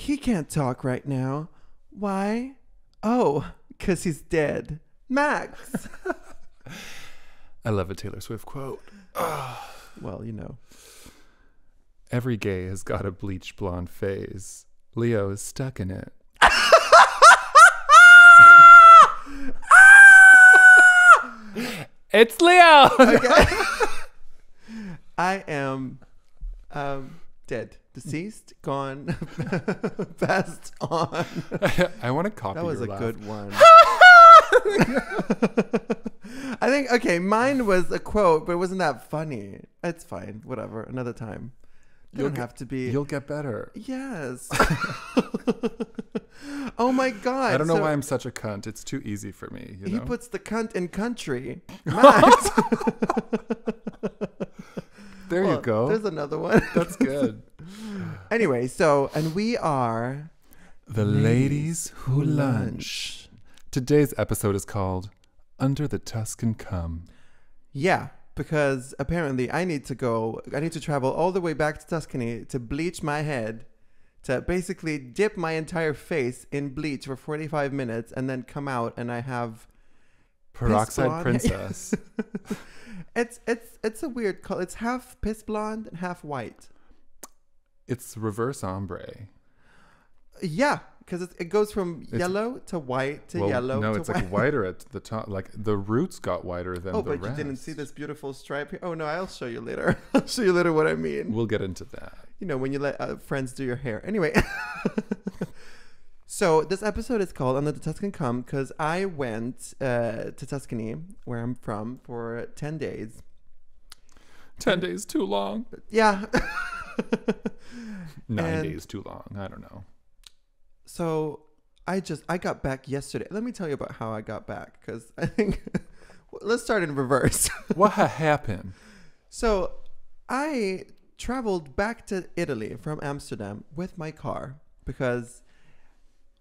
he can't talk right now. Why? Oh, because he's dead. Max. I love a Taylor Swift quote. well, you know. Every gay has got a bleach blonde phase. Leo is stuck in it. it's Leo. I am um, dead, deceased, gone, passed on. I want to copy That was a laugh. good one. I think okay, mine was a quote, but it wasn't that funny. It's fine, whatever. Another time. You You'll don't get- have to be. You'll get better. Yes. oh my god! I don't know so why I'm such a cunt. It's too easy for me. You He puts the cunt in country. There Well, you go. There's another one. That's good. Anyway, so and we are The ladies who lunch. Today's episode is called Under the Tuscan Cum. Yeah, because apparently I need to go. I need to travel all the way back to Tuscany to bleach my head, to basically dip my entire face in bleach for 45 minutes, and then come out and I have. Peroxide. Princess. It's it's it's a weird color. It's half piss blonde and half white. It's reverse ombre. Yeah, because it, it goes from It's- yellow to white to well, yellow. no, to it's white. like whiter at the top. Like the roots got whiter than Oh, the but rest. you didn't see this beautiful stripe here. Oh no, I'll show you later. I'll show you later what I mean. We'll get into that. you know, when you let uh, friends do your hair. Anyway, so this episode is called Under the Tuscan Come because I went uh, to Tuscany, where I'm from, for 10 days. Ten days too long. Yeah. Nine And- days too long. I don't know. so I just, I got back yesterday. Let me tell you about how I got back because I think, let's start in reverse. What happened? So I traveled back to Italy from Amsterdam with my car because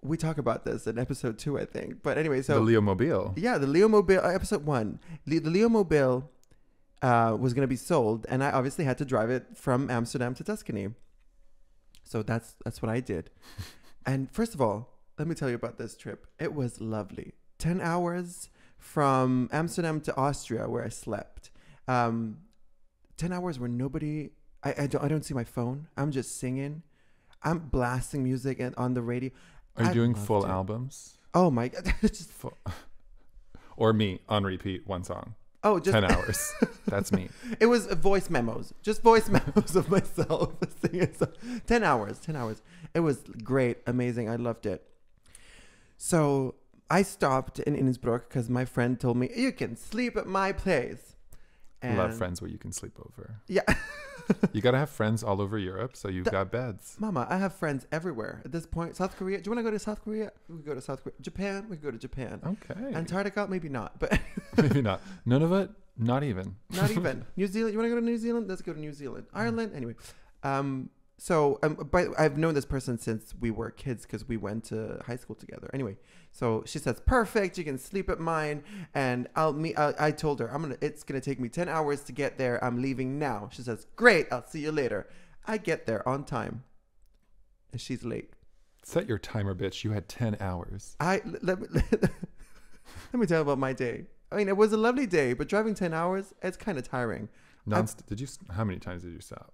we talk about this in episode two, I think. But anyway, so the Leo Mobile. yeah, the Leo Mobile, uh, episode one, the Leo Mobile uh, was going to be sold, and I obviously had to drive it from Amsterdam to Tuscany. So that's that's what I did. and first of all, let me tell you about this trip. It was lovely. Ten hours from Amsterdam to Austria, where I slept. Um, Ten hours where nobody. I, I don't I don't see my phone. I'm just singing. I'm blasting music and on the radio. Are you I doing full it. albums? Oh my god! just, Full. or me on repeat, one song, oh, just ten hours. That's me. It was voice memos, just voice memos of myself singing. So, ten hours, ten hours. It was great, amazing. I loved it. So I stopped in Innsbruck because my friend told me you can sleep at my place. Love friends where you can sleep over. Yeah, You gotta have friends all over Europe, so you've The- got beds. Mama, I have friends everywhere at this point. South Korea. Do you want to go to South Korea? We could go to South Korea. Japan. We could go to Japan. Okay. Antarctica, maybe not, but Maybe not. None of it. Not even. Not even New Zealand. You want to go to New Zealand? Let's go to New Zealand. Ireland. Anyway, um, so um, but I've known this person since we were kids because we went to high school together. Anyway, so she says, "Perfect. You can sleep at mine." And I'll meet. I, I told her I'm gonna. It's gonna take me ten hours to get there. I'm leaving now. She says, "Great. I'll see you later." I get there on time, and she's late. Set your timer, bitch. You had ten hours. I let me let me tell you about my day. I mean, it was a lovely day, but driving ten hours, it's kind of tiring. Non- did you? How many times did you stop?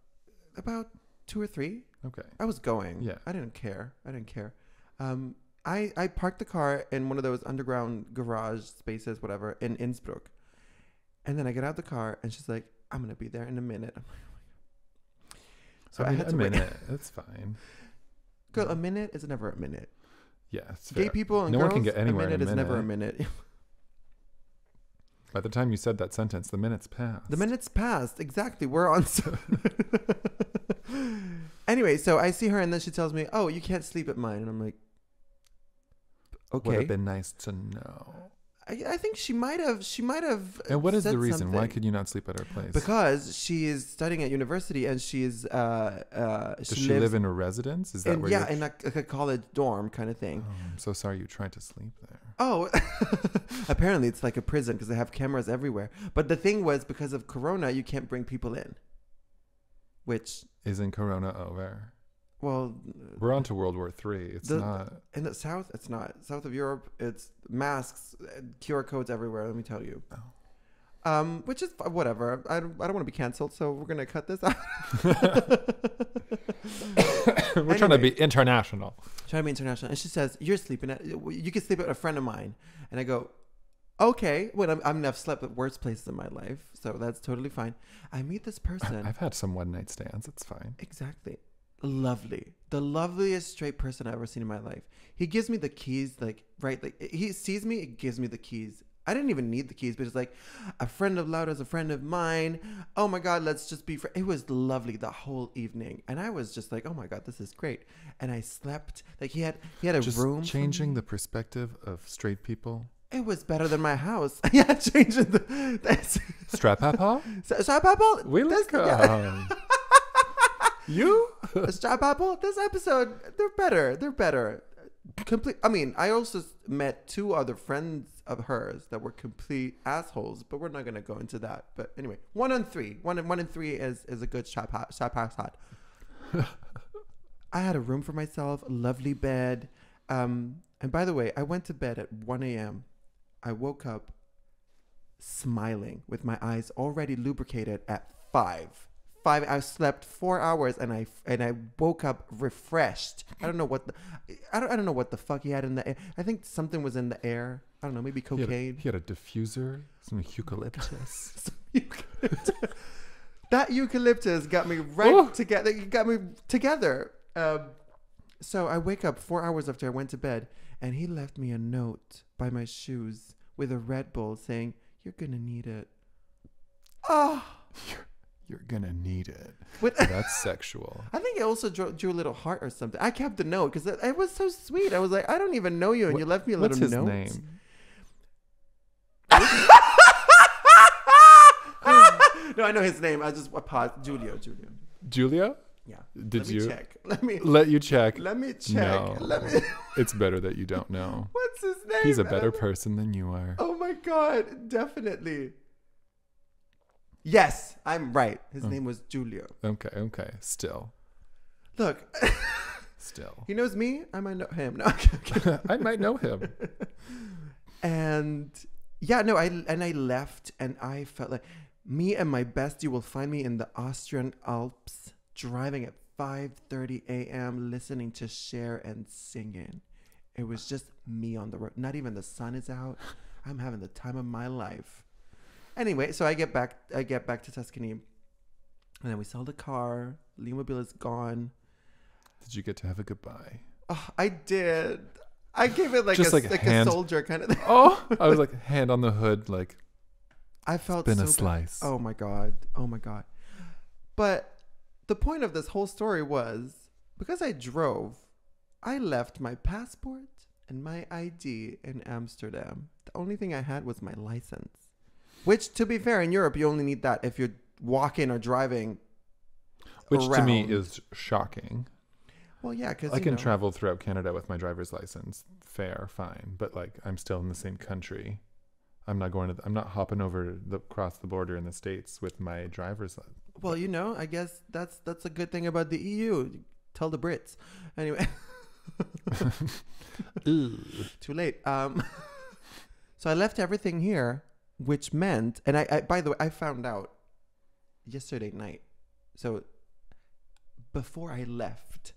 About two or three. Okay. I was going. Yeah. I didn't care. I didn't care. Um, I I parked the car in one of those underground garage spaces, whatever, in Innsbruck, and then I get out the car, and she's like, "I'm gonna be there in a minute." I'm like, "Oh. So I, I mean, had a to wait. minute. That's fine. Girl, a minute is never a minute. Yeah, Gay people and No girls, one can get anywhere a in minute a is never a minute. By the time you said that sentence, the minutes passed. The minutes passed. Exactly. We're on. anyway, so I see her, and then she tells me, "Oh, you can't sleep at mine," and I'm like, "Okay." Would have been nice to know. I, I think she might have. She might have. And what is the reason? Why could you not sleep at her place? Because she is studying at university, and she's uh uh Does she, she live in a residence? Is that in, where? yeah in a, like a college dorm kind of Oh, thing. I'm so sorry you tried to sleep there. Oh, apparently it's like a prison because they have cameras everywhere. But the thing was because of Corona, you can't bring people in. Which Isn't Corona over? Well, We're on to World War Three. It's The- not. in the south, it's not. South of Europe, it's masks, QR codes everywhere. Let me tell you. Oh. Um, which is whatever. I don't, I don't want to be canceled, so we're gonna cut this out. We're trying to be international. Trying to be international. And she says, "You're sleeping at. You can sleep at a friend of mine." And I go, "Okay." Well, I'm, I mean, I've slept at worse places in my life, so that's totally fine. I meet this person. I've had some one night stands. It's fine. Exactly. Lovely. The loveliest straight person I've ever seen in my life. He gives me the keys, like, right? Like, he sees me, it gives me the keys. I didn't even need the keys, but it's like, a friend of Laura's a friend of mine. Oh my God, let's just be friends. It was lovely the whole evening. And I was just like, oh my God, this is great. And I slept. Like, he had, he had a Just room. changing the perspective of straight people. It was better than my house. yeah, changing the. That's, Strap papa? so, so Papa, We look You? Strap Apple, this episode, they're better. They're better. Complete. I mean, I also met two other friends of hers that were complete assholes, but we're not gonna go into that. But anyway, one on three, one and one and three is is a good pa- shot pass hot. I had a room for myself, a lovely bed. Um, and by the way, I went to bed at 1 a.m. I woke up smiling with my eyes already lubricated at five. Five. I slept four hours and I and I woke up refreshed. I don't know what the I don't I don't know what the fuck he had in the air. I think something was in the air. I don't know, maybe He had, a, cocaine. he had a diffuser, some eucalyptus. that eucalyptus got me right Ooh. together. Got me together. Um, so I wake up four hours after I went to bed, and he left me a note by my shoes with a Red Bull saying, "You're gonna need it." Oh, You're gonna need it. with, That's sexual. I think it also drew, drew a little heart or something. I kept the note because it, it was so sweet. I was like, I don't even know you, and What- you left me a little note. What's his name? no, I know his name. I just I paused. Julio, Julio. Julia? Yeah. Did Let me you check? Let me let you check? let me check. No. Let me. It's better that you don't know. What's his name? He's a better person than you are. Oh my god, definitely. Yes, I'm right. His Oh. name was Julio. Okay, okay. Still. Look, Still. he knows me. I might know him. No, okay, okay. I might know him. and yeah, no, I and I left, and I felt like me and my bestie will find me in the Austrian Alps, driving at 5:30 a.m., listening to Cher and singing. It was just me on the road. Not even the sun is out. I'm having the time of my life. Anyway, so I get back. I get back to Tuscany, and then we sell the car. Leomobile is gone. Did you get to have a goodbye? Oh, I did. I gave it like Just a like like a soldier kind of thing. Oh, I was like hand on the hood, like I felt been so a slice. Oh my god. Oh my god. But the point of this whole story was because I drove, I left my passport and my ID in Amsterdam. The only thing I had was my license. Which to be fair in Europe you only need that if you're walking or driving. which to me is shocking. Well, yeah, cuz I can travel throughout Canada with my driver's license. Fair, fine, but like I'm still in the same country. I'm not going to. I'm not hopping over the across the border in the states with my driver's. li- Well, you know, I guess that's that's a good thing about the EU. Tell the Brits. Anyway, too late. Um, so I left everything here, which meant, and I, I, by the way, I found out yesterday night. So before I left,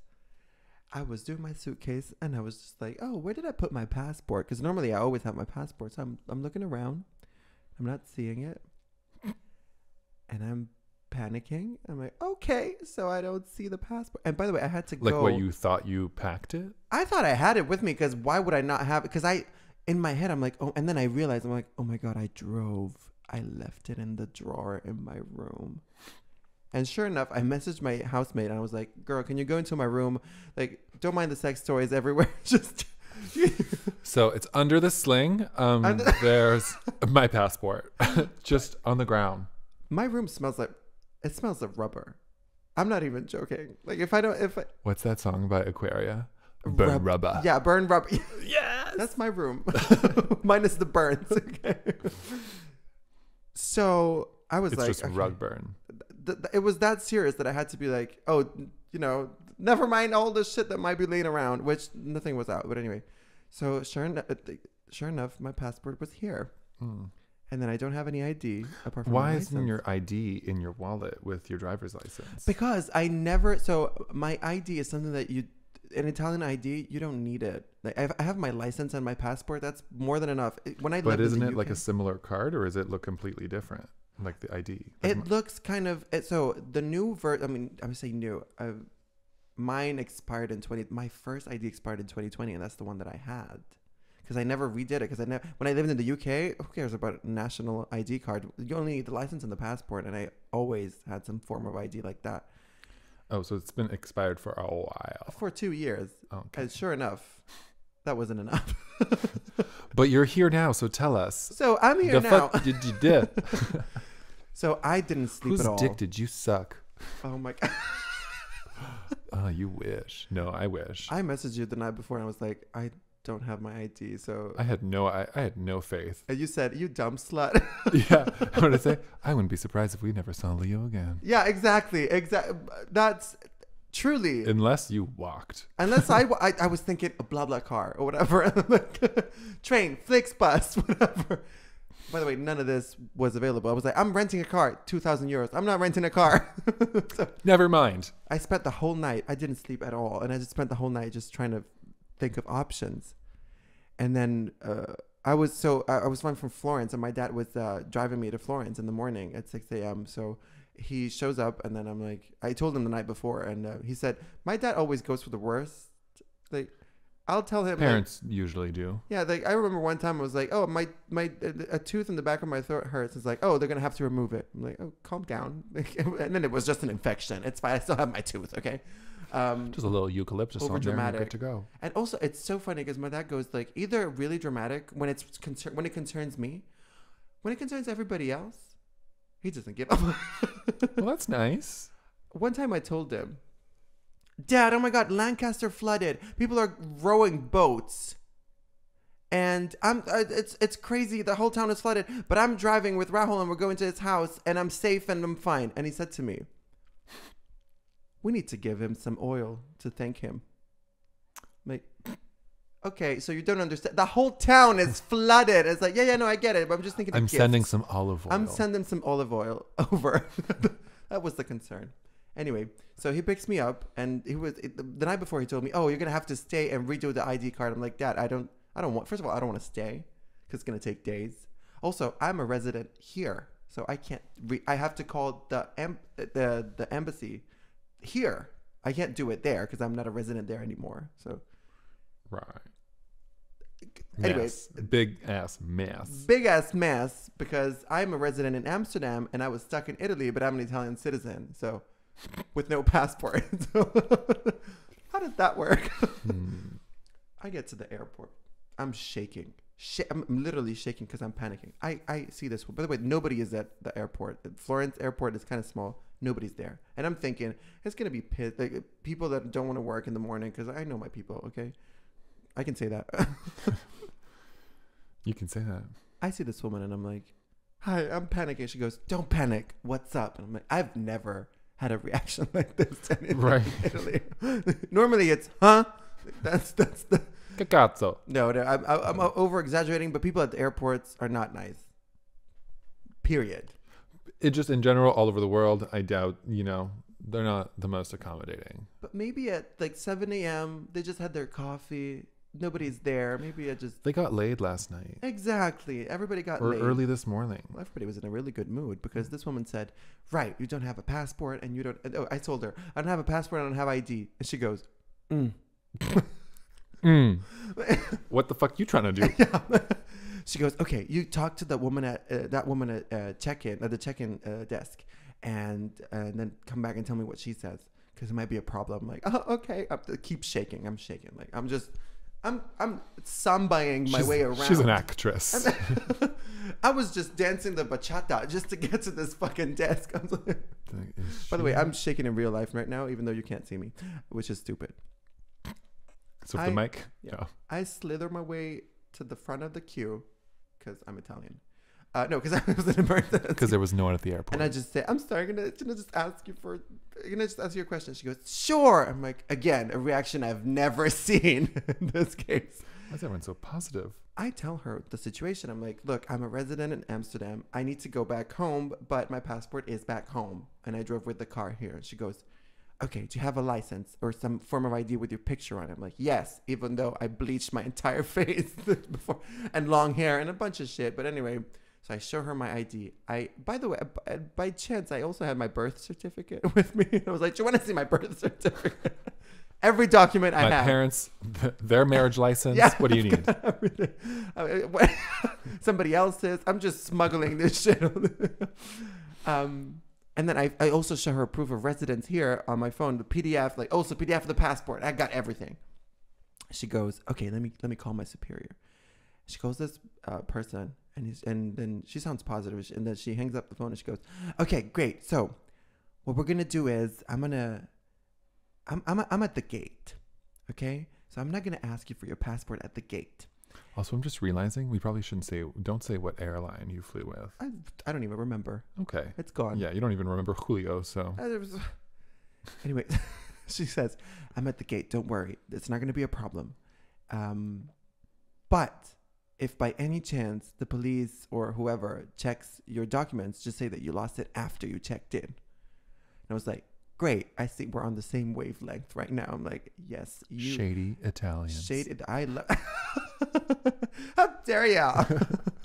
I was doing my suitcase, and I was just like, "Oh, where did I put my passport?" Because normally I always have my passport. So I'm, I'm looking around, I'm not seeing it, and I'm panicking. I'm like, "Okay, so I don't see the passport." And by the way, I had to Like go. what you thought you packed it. I thought I had it with me because why would I not have it? Because I, in my head, I'm like, oh, and then I realized I'm like, oh my god, I drove. I left it in the drawer in my room. And sure enough, I messaged my housemate and I was like, girl, can you go into my room? Like, don't mind the sex toys everywhere. Just So it's under the sling. Um, Under- there's my passport, just on the ground. my room smells like it smells of rubber. I'm not even joking. Like if I don't, if I, What's that song by Aquaria? Burn Rub- rubber. yeah, burn rubber. Yes. That's my room, minus the burns. Okay. So I was It's like, just okay. rug burn. th- th- it was that serious that I had to be like, oh, you know, Never mind all the shit that might be laying around, which nothing was out. But anyway, so sure enough, sure enough, my passport was here, Hmm. and then I don't have any ID apart from Why isn't your ID in your wallet with your driver's license? Because I never. So my ID is something that you, an Italian ID, you don't need it. Like I have, I have my license and my passport. That's more than enough. When I but isn't it like a similar card, or does it look completely different, like the ID? Like It looks kind of it, so the new ver. I mean, I would saying new. Uh, mine expired in twenty. My first ID expired in twenty twenty, and that's the one that I had. Because I never redid it. Because I never when I lived in the UK, who cares about a national ID card? You only need the license and the passport, and I always had some form of ID like that oh, so it's been expired for a while. for two years. Oh, okay. And sure enough, that wasn't enough. But you're here now, so tell us. So I'm here the now. fuck did you do? So I didn't sleep Whose at all. dick did you suck? oh my god! Oh, you wish. No, I wish. I messaged you the night before, and I was like, I don't have my ID. So I had no. I, I had no faith. and you said, "You dumb slut." yeah, I want to say I wouldn't be surprised if we never saw Leo again, yeah, exactly. Exactly. That's truly. unless you walked. Unless I, I, I was thinking a BlaBlaCar or whatever, like, train, Flixbus, whatever. By the way, none of this was available. I was like, I'm renting a car, two thousand euros. I'm not renting a car. so Never mind. I spent the whole night. I didn't sleep at all, and I just spent the whole night just trying to think of options. And then uh, I was so I I was flying from Florence, and my dad was uh, driving me to Florence in the morning at six a.m. So he shows up, and then I'm like, I told him the night before, and uh, he said my dad always goes for the worst. Like, I'll tell him. like, Parents usually do. yeah, like I remember one time I was like, "Oh, my my a tooth in the back of my throat hurts." It's like, "Oh, they're gonna have to remove it." I'm like, "Oh, calm down." and then it was just an infection. It's fine. I still have my tooth. Okay. Um, Just a little eucalyptus on there, and you're good to go. and also, it's so funny because my dad goes like either really dramatic when it's concern when it concerns me, when it concerns everybody else, he doesn't give up. Well, that's nice. One time I told him, Dad, oh my God, Lancaster flooded. People are rowing boats. And I'm uh, it's it's crazy. The whole town is flooded. But I'm driving with Rahul and we're going to his house and I'm safe and I'm fine. And he said to me, We need to give him some oil to thank him. Like Okay, so you don't understand. The whole town is flooded. It's like, yeah, yeah, no, I get it. But I'm just thinking. I'm sending some olive oil. I'm sending some olive oil over. that was the concern. Anyway, so he picks me up, and he was it, the night before. He told me, "Oh, you're gonna have to stay and redo the ID card." I'm like, "Dad, I don't, I don't want. First of all, I don't want to stay because it's gonna take days. Also, I'm a resident here, so I can't. Re- I have to call the em- the the embassy here. I can't do it there because I'm not a resident there anymore. So, right. Anyway. Mess. big ass mess. big ass mess because I'm a resident in Amsterdam and I was stuck in Italy, but I'm an Italian citizen, so with no passport. how does that work? Hmm. I get to the airport. I'm shaking. Sh- I'm literally shaking because I'm panicking. I, I see this. By the way, nobody is at the airport. Florence airport is kind of small. Nobody's there. And I'm thinking, it's going to be pissed. Like, people that don't want to work in the morning because I know my people, okay? I can say that. You can say that. I see this woman and I'm like, hi, I'm panicking. She goes, don't panic. What's up? And I'm like, I've never had a reaction like this to Right. Italy. Normally it's, huh? That's, that's the, Che cazzo? no, no I'm, I'm over exaggerating, but people at the airports are not nice. Period. It just in general, all over the world, I doubt, you know, they're not the most accommodating. But maybe at like 7 a.m., they just had their coffee. Nobody's there. Maybe I just, They got laid last night exactly. Everybody got or late. early this morning. Well, everybody was in a really good mood because this woman said, "Right, you don't have a passport, and you don't." Oh, I told her, "I don't have a passport, I don't have ID," and she goes, mm. Mm. what the fuck you trying to do? "Yeah." She goes, "Okay, you talk to the woman at uh, that woman at uh, check-in at the check-in uh, desk, and and then come back and tell me what she says because it might be a problem." I'm like, "Oh, okay." I keep shaking. I'm shaking. Like I'm just, I'm I'm sambaing my She's- way around. She's an actress. I was just dancing the bachata just to get to this fucking desk. Like, By the way, I'm shaking in real life right now, even though you can't see me, which is stupid. so I- the mic. yeah. Yeah. I slither my way to the front of the queue because I'm Italian. Uh, no, because I was an emergency. Because there was no one at the airport. And I just say, I'm sorry, I'm gonna, gonna just ask you for, I'm gonna just ask you a question. She goes, sure. I'm like, again, a reaction I've never seen in this case. Why is everyone so positive? I tell her the situation. I'm like, look, I'm a resident in Amsterdam. I need to go back home, but my passport is back home. And I drove with the car here. And she goes, okay, do you have a license or some form of ID with your picture on it? I'm like, yes, even though I bleached my entire face before and long hair and a bunch of shit. But anyway, so I show her my ID. I, by the way, by, by chance, I also had my birth certificate with me. I was like, do you want to see my birth certificate? Every document I My have. parents, th- their marriage license. Yeah. What do you need? Everything. I mean, what- Somebody else's. I'm just smuggling this shit. um, and then I, I also show her proof of residence here on my phone, the PDF, like also PDF of the passport. I got everything. She goes, okay, let me let me call my superior. She calls this uh, person, and he's and then she sounds positive, and then she hangs up the phone and she goes, okay, great. So, what we're gonna do is I'm gonna, I'm I'm I'm at the gate, okay. So I'm not gonna ask you for your passport at the gate. Also, I'm just realizing we probably shouldn't say. Don't say what airline you flew with. I, I don't even remember. Okay. It's gone. Yeah, you don't even remember Julio, so Uh, there was- anyway, she says, I'm at the gate. Don't worry. It's not going to be a problem. Um, but if by any chance the police or whoever checks your documents, just say that you lost it after you checked in. And I was like, great. I see we're on the same wavelength right now. I'm like, yes, you. shady Italians. Shaded. I love. How dare ya?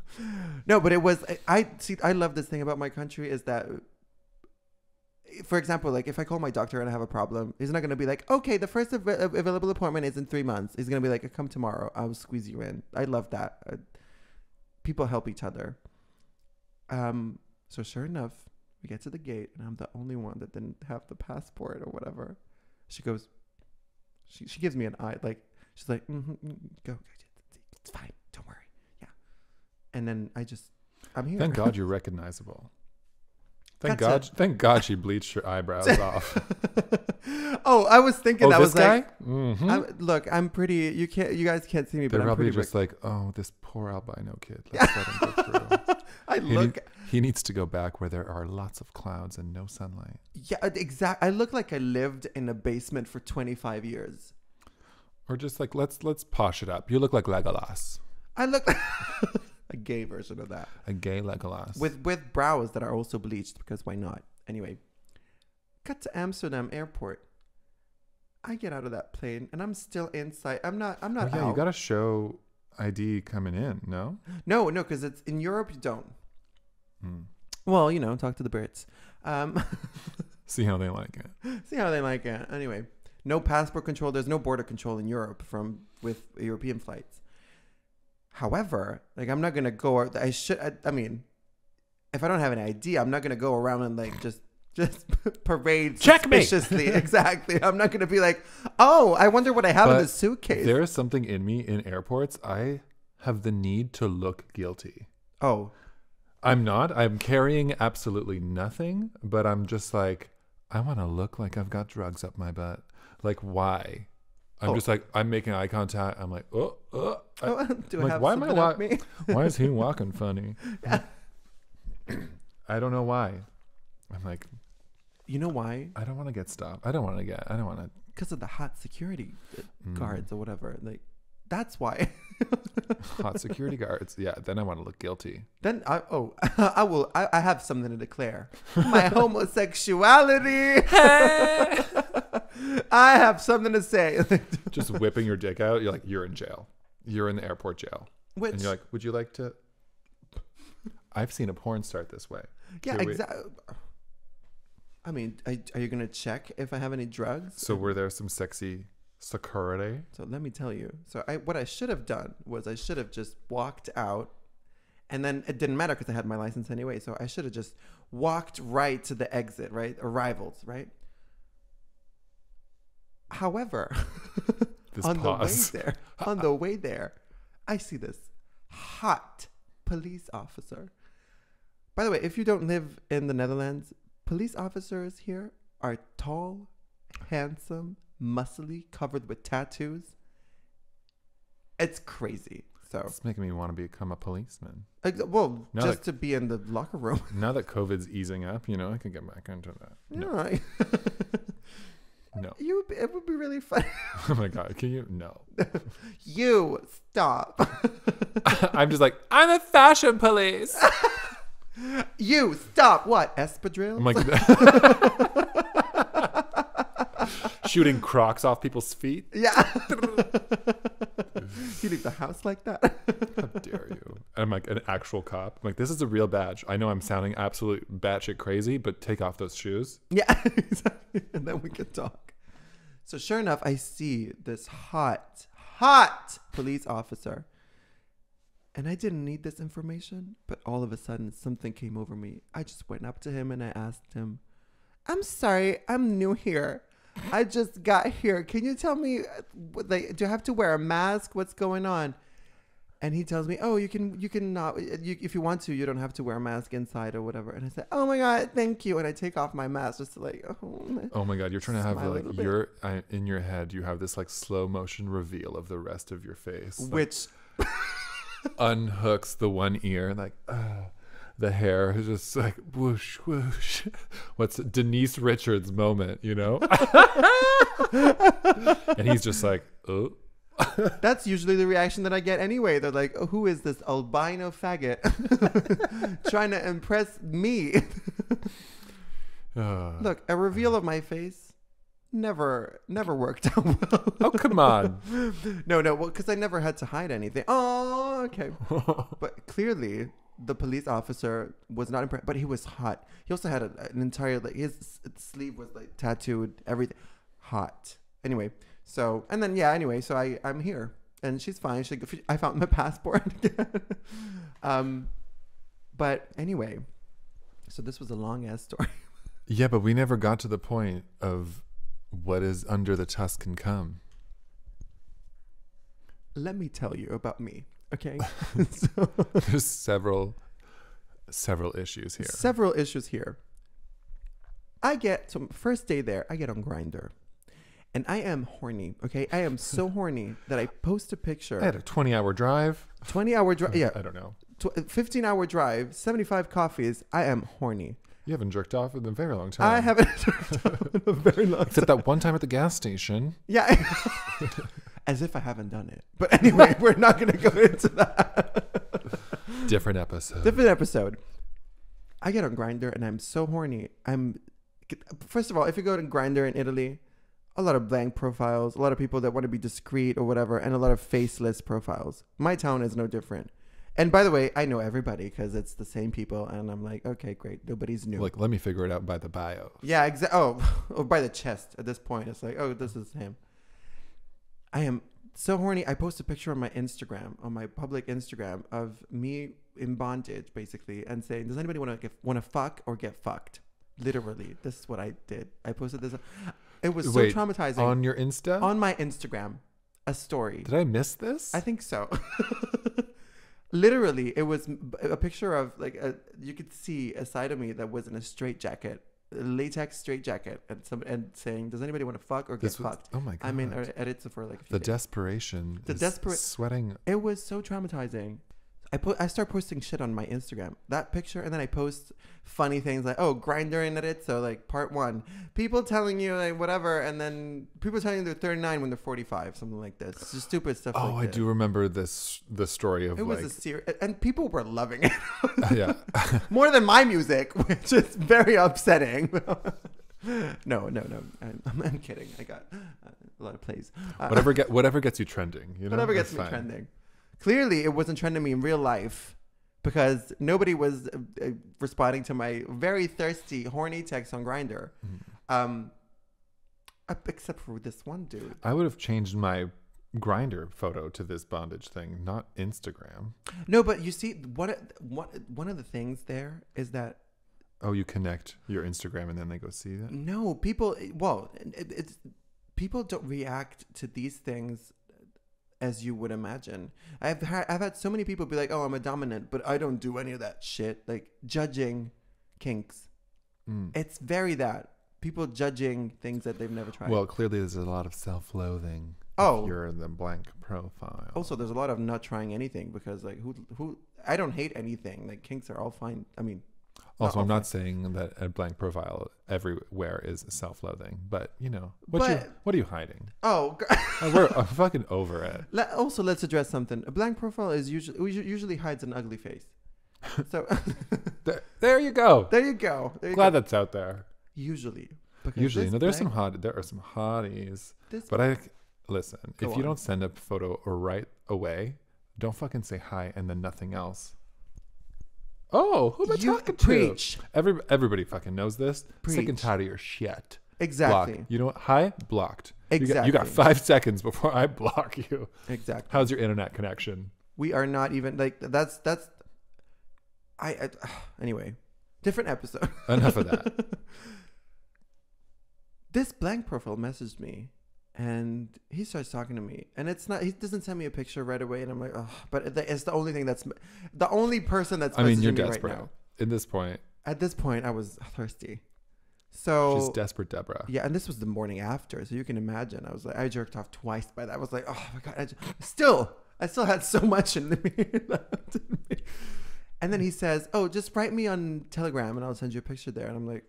no, but it was. I, I see. I love this thing about my country is that, for example, like if I call my doctor and I have a problem, he's not gonna be like, okay, the first av- av- available appointment is in three months. He's gonna be like, come tomorrow. I'll squeeze you in. I love that. Uh, people help each other. Um. So sure enough, we get to the gate, and I'm the only one that didn't have the passport or whatever. She goes. She she gives me an eye like she's like mm-hmm, mm, go, go it's fine don't worry yeah and then I just I'm here Thank God you're recognizable. Thank That's God. Thank God she bleached her eyebrows off. oh I was thinking oh, that was guy. like Mhm. I'm, look I'm pretty you can't you guys can't see me They're but I'm probably pretty just like, oh, this poor albino kid. Let's let him go through. I He, look need- he needs to go back where there are lots of clouds and no sunlight. yeah uh, exactly. I look like I lived in a basement for 25 years Or just like let's let's posh it up. You look like Legolas, I look a gay version of that a gay Legolas. with with brows that are also bleached because why not anyway cut to amsterdam airport i get out of that plane and i'm still inside i'm not i'm not. oh, yeah, out you got to show ID coming in. No. no no because it's in europe you don't Hmm. well you know talk to the brits um See how they like it. see how they like it anyway no passport control there's no border control in europe from with european flights however like i'm not gonna go i should i, I mean if i don't have an id i'm not gonna go around and like just just parade Checkmate. suspiciously exactly i'm not gonna be like oh i wonder what i have in But the suitcase There is something in me in airports. I have the need to look guilty. oh I'm not. I'm carrying absolutely nothing, but I'm just like, I want to look like I've got drugs up my butt. Like, why? I'm Oh. just like, I'm making eye contact. I'm like, oh, oh. I- do i like, have why am I something wa- me why is he walking funny? Yeah. I don't know why. I'm like, you know why I don't want to get stopped. I don't want to get, I don't want to. because of the hot security Mm. guards or whatever like that's why Hot security guards. Yeah, then I want to look guilty. Then I oh I will I, I have something to declare. My homosexuality. I have something to say. Just whipping your dick out. You're like, you're in jail. You're in the airport jail. Which And you're like, would you like to? I've seen a porn start this way. yeah, exactly. I mean, are, are you gonna check if I have any drugs? So were there some sexy security? So let me tell you. So I what I should have done was I should have just walked out, and then it didn't matter because I had my license anyway. So I should have just walked right to the exit, right, arrivals, right. However, on pause. the way there, on the way there, I see this hot police officer. By the way, if you don't live in the Netherlands, police officers here are tall, handsome, muscly, covered with tattoos. It's crazy. so. It's making me want to become a policeman. Like, well, No, just like- to be in the locker room. Now that COVID's easing up, you know, I can get back into that. No, No, no. you would be, it would be really fun. Oh my god, can you? No. you stop. I'm just like, I'm a fashion police. you stop. What espadrille? I'm like shooting Crocs off people's feet. yeah. you leave the house like that? How dare you? And I'm like an actual cop. I'm like, this is a real badge. I know I'm sounding absolute batshit crazy, but take off those shoes. Yeah, exactly. And then we can talk. So sure enough, I see this hot, hot police officer. And I didn't need this information, but all of a sudden something came over me. I just went up to him and I asked him, I'm sorry, I'm new here. I just got here. Can you tell me, uh, like, do I have to wear a mask? What's going on? And he tells me, "Oh, you can, you can not. You, if you want to, you don't have to wear a mask inside or whatever." And I said, "Oh my god, thank you!" And I take off my mask just to like, oh, my- Oh my god, you're trying to have like your I, in your head. You have this like slow motion reveal of the rest of your face, like, which unhooks the one ear, like uh, the hair is just like whoosh whoosh. What's Denise Richards moment, you know? and he's just like, oh. that's usually the reaction that I get anyway. They're like, oh, "Who is this albino faggot trying to impress me?" Uh, Look, a reveal of my face never, never worked out well. oh come on. no, no, well, because I never had to hide anything. Oh, okay. but clearly, the police officer was not impressed. But he was hot. He also had a, an entire like his sleeve was like tattooed, everything, hot. Anyway, so and then yeah, anyway, so I I'm here and she's fine. She I found my passport again. um, but anyway, so this was a long ass story. Yeah, but we never got to the point of what is under the Tuscan come. Let me tell you about me. Okay, so, There's several several issues here. several issues here. I get so first day there, I get on Grindr, and I am horny. Okay, I am so horny that I post a I had picture. a 20 hour drive. Twenty hour drive, yeah, I don't know. fifteen hour drive, seventy five coffees. I am horny. You haven't jerked off in a very long time. I haven't in a very long time. Except that one time at the gas station. Yeah, as if I haven't done it. But anyway, we're not gonna go into that. Different episode. Different episode. I get on Grindr and I'm so horny. I'm first of all, if you go to Grindr in Italy, a lot of blank profiles, a lot of people that want to be discreet or whatever, and a lot of faceless profiles. My town is no different. And by the way, I know everybody because it's the same people, and I'm like, okay, great, nobody's new. Like, let me figure it out by the bio. Yeah, exactly. Oh, or by the chest. At this point, it's like, oh, this is him. I am so horny. I post a picture on my Instagram, on my public Instagram, of me in bondage, basically, and saying, "Does anybody want to get want to fuck or get fucked?" Literally, this is what I did. I posted this. It was so Wait, traumatizing On your Insta? on my Instagram. A story. Did I miss this? I think so. Literally, it was a picture of like a, you could see a side of me that was in a straight jacket, latex straight jacket, and some and saying, "Does anybody want to fuck or get this was, fucked?" oh my god. I mean, I edits for like a few the days. desperation. The is desperate- Sweating. It was so traumatizing. I put I start posting shit on my Instagram. That picture, and then I post funny things like, "Oh, Grindr in it." So like part one, people telling you like whatever, and then people telling you they're 39 when they're 45, something like this. Just stupid stuff. Oh, like I this. do remember this. The story of It was like. a serious, and people were loving it. yeah. more than my music, which is very upsetting. no, no, no. I'm, I'm kidding. I got uh, a lot of plays. Uh, whatever get whatever gets you trending. You know. whatever gets That's me fine. trending. Clearly, it wasn't trending me in real life because nobody was uh, uh, responding to my very thirsty, horny text on Grindr, Mhm. um, uh, except for this one dude. I would have changed my Grindr photo to this bondage thing, not Instagram. No, but you see, one one one of the things there is that Oh, you connect your Instagram and then they go see that. No, people. Well, it, it's people don't react to these things as you would imagine. I've had I've had so many people be like, "Oh, I'm a dominant," but I don't do any of that shit. Like judging kinks. Mm. It's very that people judging things that they've never tried. Well, clearly there's a lot of self-loathing Oh. you're the blank profile. Also, there's a lot of not trying anything because like who who I don't hate anything. Like kinks are all fine. I mean, Also, I'm not saying that a blank profile everywhere is self-loathing, but you know, what you what are you hiding? oh. g- Uh, We're uh, fucking over it. Le- also, let's address something. A blank profile is usually usually hides an ugly face. So There, there you go. there you go. There you Glad go. that's out there. Usually. Because Usually, this no, there's some blank- hot. There are some hotties, This but I listen. Go if you on. don't send a photo right away, don't fucking say hi and then nothing else. Oh, who am I you talking to? preach Every, everybody fucking knows this. Sick and tired of your shit. exactly. Block. You know what? Hi, blocked. You got, you got five seconds before I block you. Exactly. How's your internet connection? We are not even like that's that's. I, I anyway, different episode. Enough of that. this blank profile messaged me and he starts talking to me and it's not he doesn't send me a picture right away and i'm like oh but it's the only thing that's the only person that's I mean, you're me desperate. right now At this point, at this point i was thirsty so she's desperate, Deborah. yeah and this was the morning after so you can imagine i was like i jerked off twice by that i was like oh my god I just, still i still had so much in me left in me. and then he says oh just write me on telegram and i'll send you a picture there and i'm like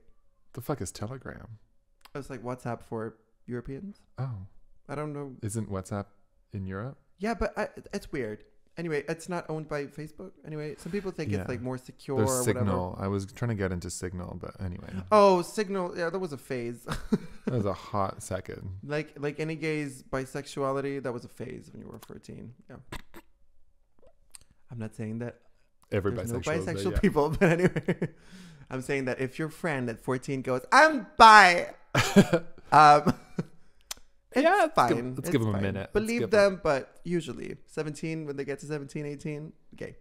The fuck is Telegram? i was like whatsapp for europeans Oh, i don't know isn't WhatsApp in Europe? Yeah, but I, it's weird. Anyway, it's not owned by Facebook. Anyway, some people think Yeah. it's like more secure There's or whatever. Signal. I was trying to get into Signal, but anyway, Oh, Signal. Yeah, that was a phase. that was a hot second. like like any gay's bisexuality, that was a phase when you were 14. Yeah. I'm not saying that Every there's bisexual. no bisexual people, but anyway, I'm saying that if your friend at 14 goes, "I'm bi," um, it's Yeah, let's fine. give- let's It's give 'em a fine. minute. Let's Believe give 'em- them, but usually 17 when they get to 17, 18, okay.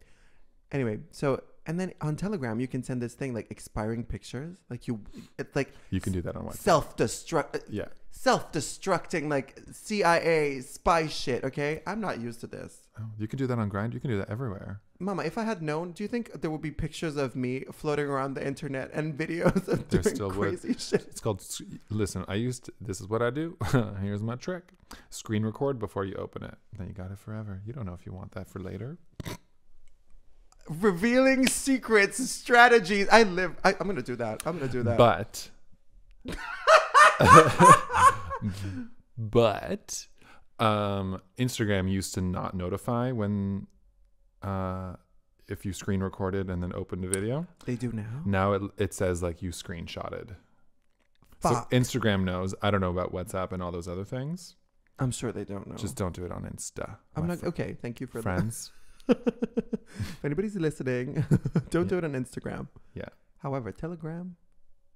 Anyway, so and then on Telegram you can send this thing like expiring pictures, like you, it's like You can do that on WhatsApp. self-destruct, uh, Yeah. self-destructing like CIA spy shit. Okay, I'm not used to this. Oh, you can do that on Grind. You can do that everywhere. Mama, if I had known, do you think there would be pictures of me floating around the internet and videos of There doing would. crazy shit? It's called. Listen, I used. This is what I do. Here's my trick: screen record before you open it. Then you got it forever. You don't know if you want that for later. Revealing secrets, strategies. I live. I, I'm gonna do that. I'm gonna do that. But. but, um, Instagram used to not notify when, uh, if you screen recorded and then opened a video. they do now. Now it it says like you screenshotted. Fuck. So Instagram knows. I don't know about WhatsApp and all those other things. I'm sure they don't know. Just don't do it on Insta. I'm not okay. Thank you for friends. if anybody's listening, don't do it on Instagram. Yeah. However, Telegram,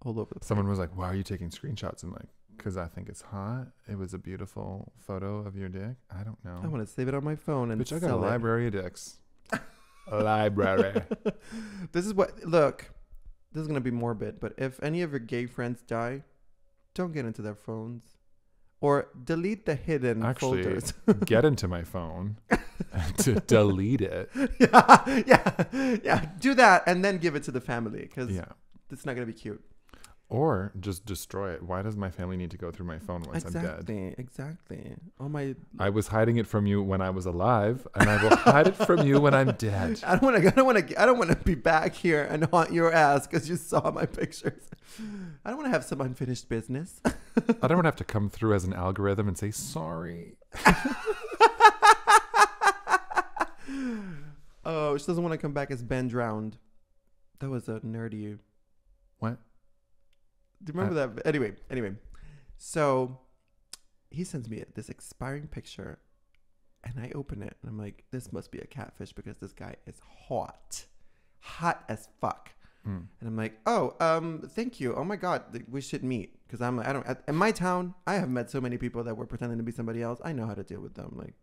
all over the place. Someone was like, "Why are you taking screenshots?" I'm like, "Cause I think it's hot. It was a beautiful photo of your dick. I don't know. I want to save it on my phone and Bitch, I got a it. library of dicks. Library. this is what look. This is gonna be morbid, but if any of your gay friends die, don't get into their phones, or delete the hidden Actually, folders. Get into my phone to delete it. yeah, yeah, yeah. Do that and then give it to the family because Yeah. it's not gonna be cute. Or just destroy it. Why does my family need to go through my phone once I'm dead? exactly, exactly. Oh my! I was hiding it from you when I was alive, and I will hide it from you when I'm dead. I don't want to. I don't want to. I don't want to be back here and haunt your ass because you saw my pictures. I don't want to have some unfinished business. I don't want to have to come through as an algorithm and say sorry. oh, she doesn't want to come back as BEN Drowned. That was a nerdy. What? Do you remember that? Anyway, anyway. So he sends me this expiring picture, and I open it, and I'm like, "This must be a catfish because this guy is hot, hot as fuck." Mm. And I'm like, "Oh, um, thank you. Oh my god, we should meet." Because I'm, I don't. In my town, I have met so many people that were pretending to be somebody else. I know how to deal with them. Like,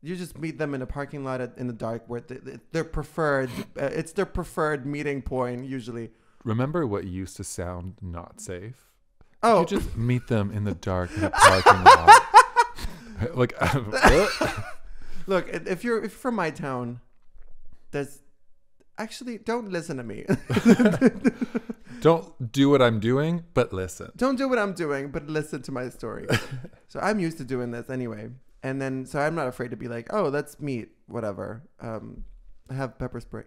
you just meet them in a parking lot at, in the dark, where they, they, their preferred, uh, it's their preferred meeting point usually. Remember what used to sound not safe? Oh, You just meet them in the dark in a parking lot. like, Look, if you're if you're from my town, there's actually, don't listen to me. Don't do what I'm doing, but listen. don't do what I'm doing, but listen to my story. so I'm used to doing this anyway. And then, so I'm not afraid to be like, oh, let's meet, whatever. Um, I have pepper spray.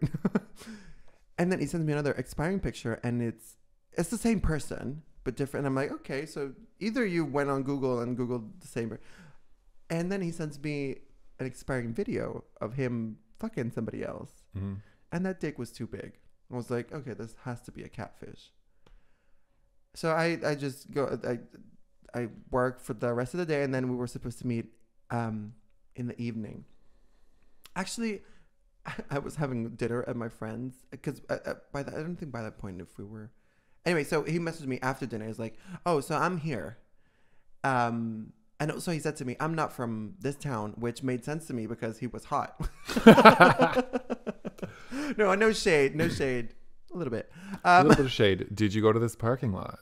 And then he sends me another expiring picture, and it's it's the same person, but different. I'm like, okay, so either you went on Google and Googled the same, and then he sends me an expiring video of him fucking somebody else, Mhm. and that dick was too big. I was like, okay, this has to be a catfish. So I I just go I I work for the rest of the day, and then we were supposed to meet um in the evening. Actually, I was having dinner at my friend's because uh, uh, by that I don't think by that point if we were. Anyway, so he messaged me after dinner. He's like, "Oh, so I'm here." Um, and so he said to me, "I'm not from this town," which made sense to me because he was hot. no, no shade, no shade, a little bit. A Um, little bit of shade. Did you go to this parking lot?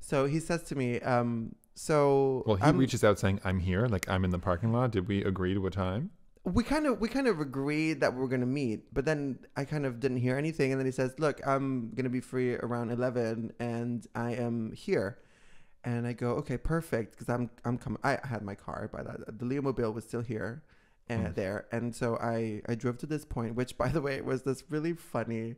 so he says to me, um, "So Well, he I'm- reaches out saying, "I'm here." Like I'm in the parking lot. Did we agree to a time? We kind of we kind of agreed that we were gonna meet, but then I kind of didn't hear anything, and then he says, "Look, I'm gonna be free around eleven, and I am here." And I go, "Okay, perfect," because I'm I'm coming. I had my car by that. The Leo Mobile was still here, and Mm. there, and so I I drove to this point, which by the way was this really funny.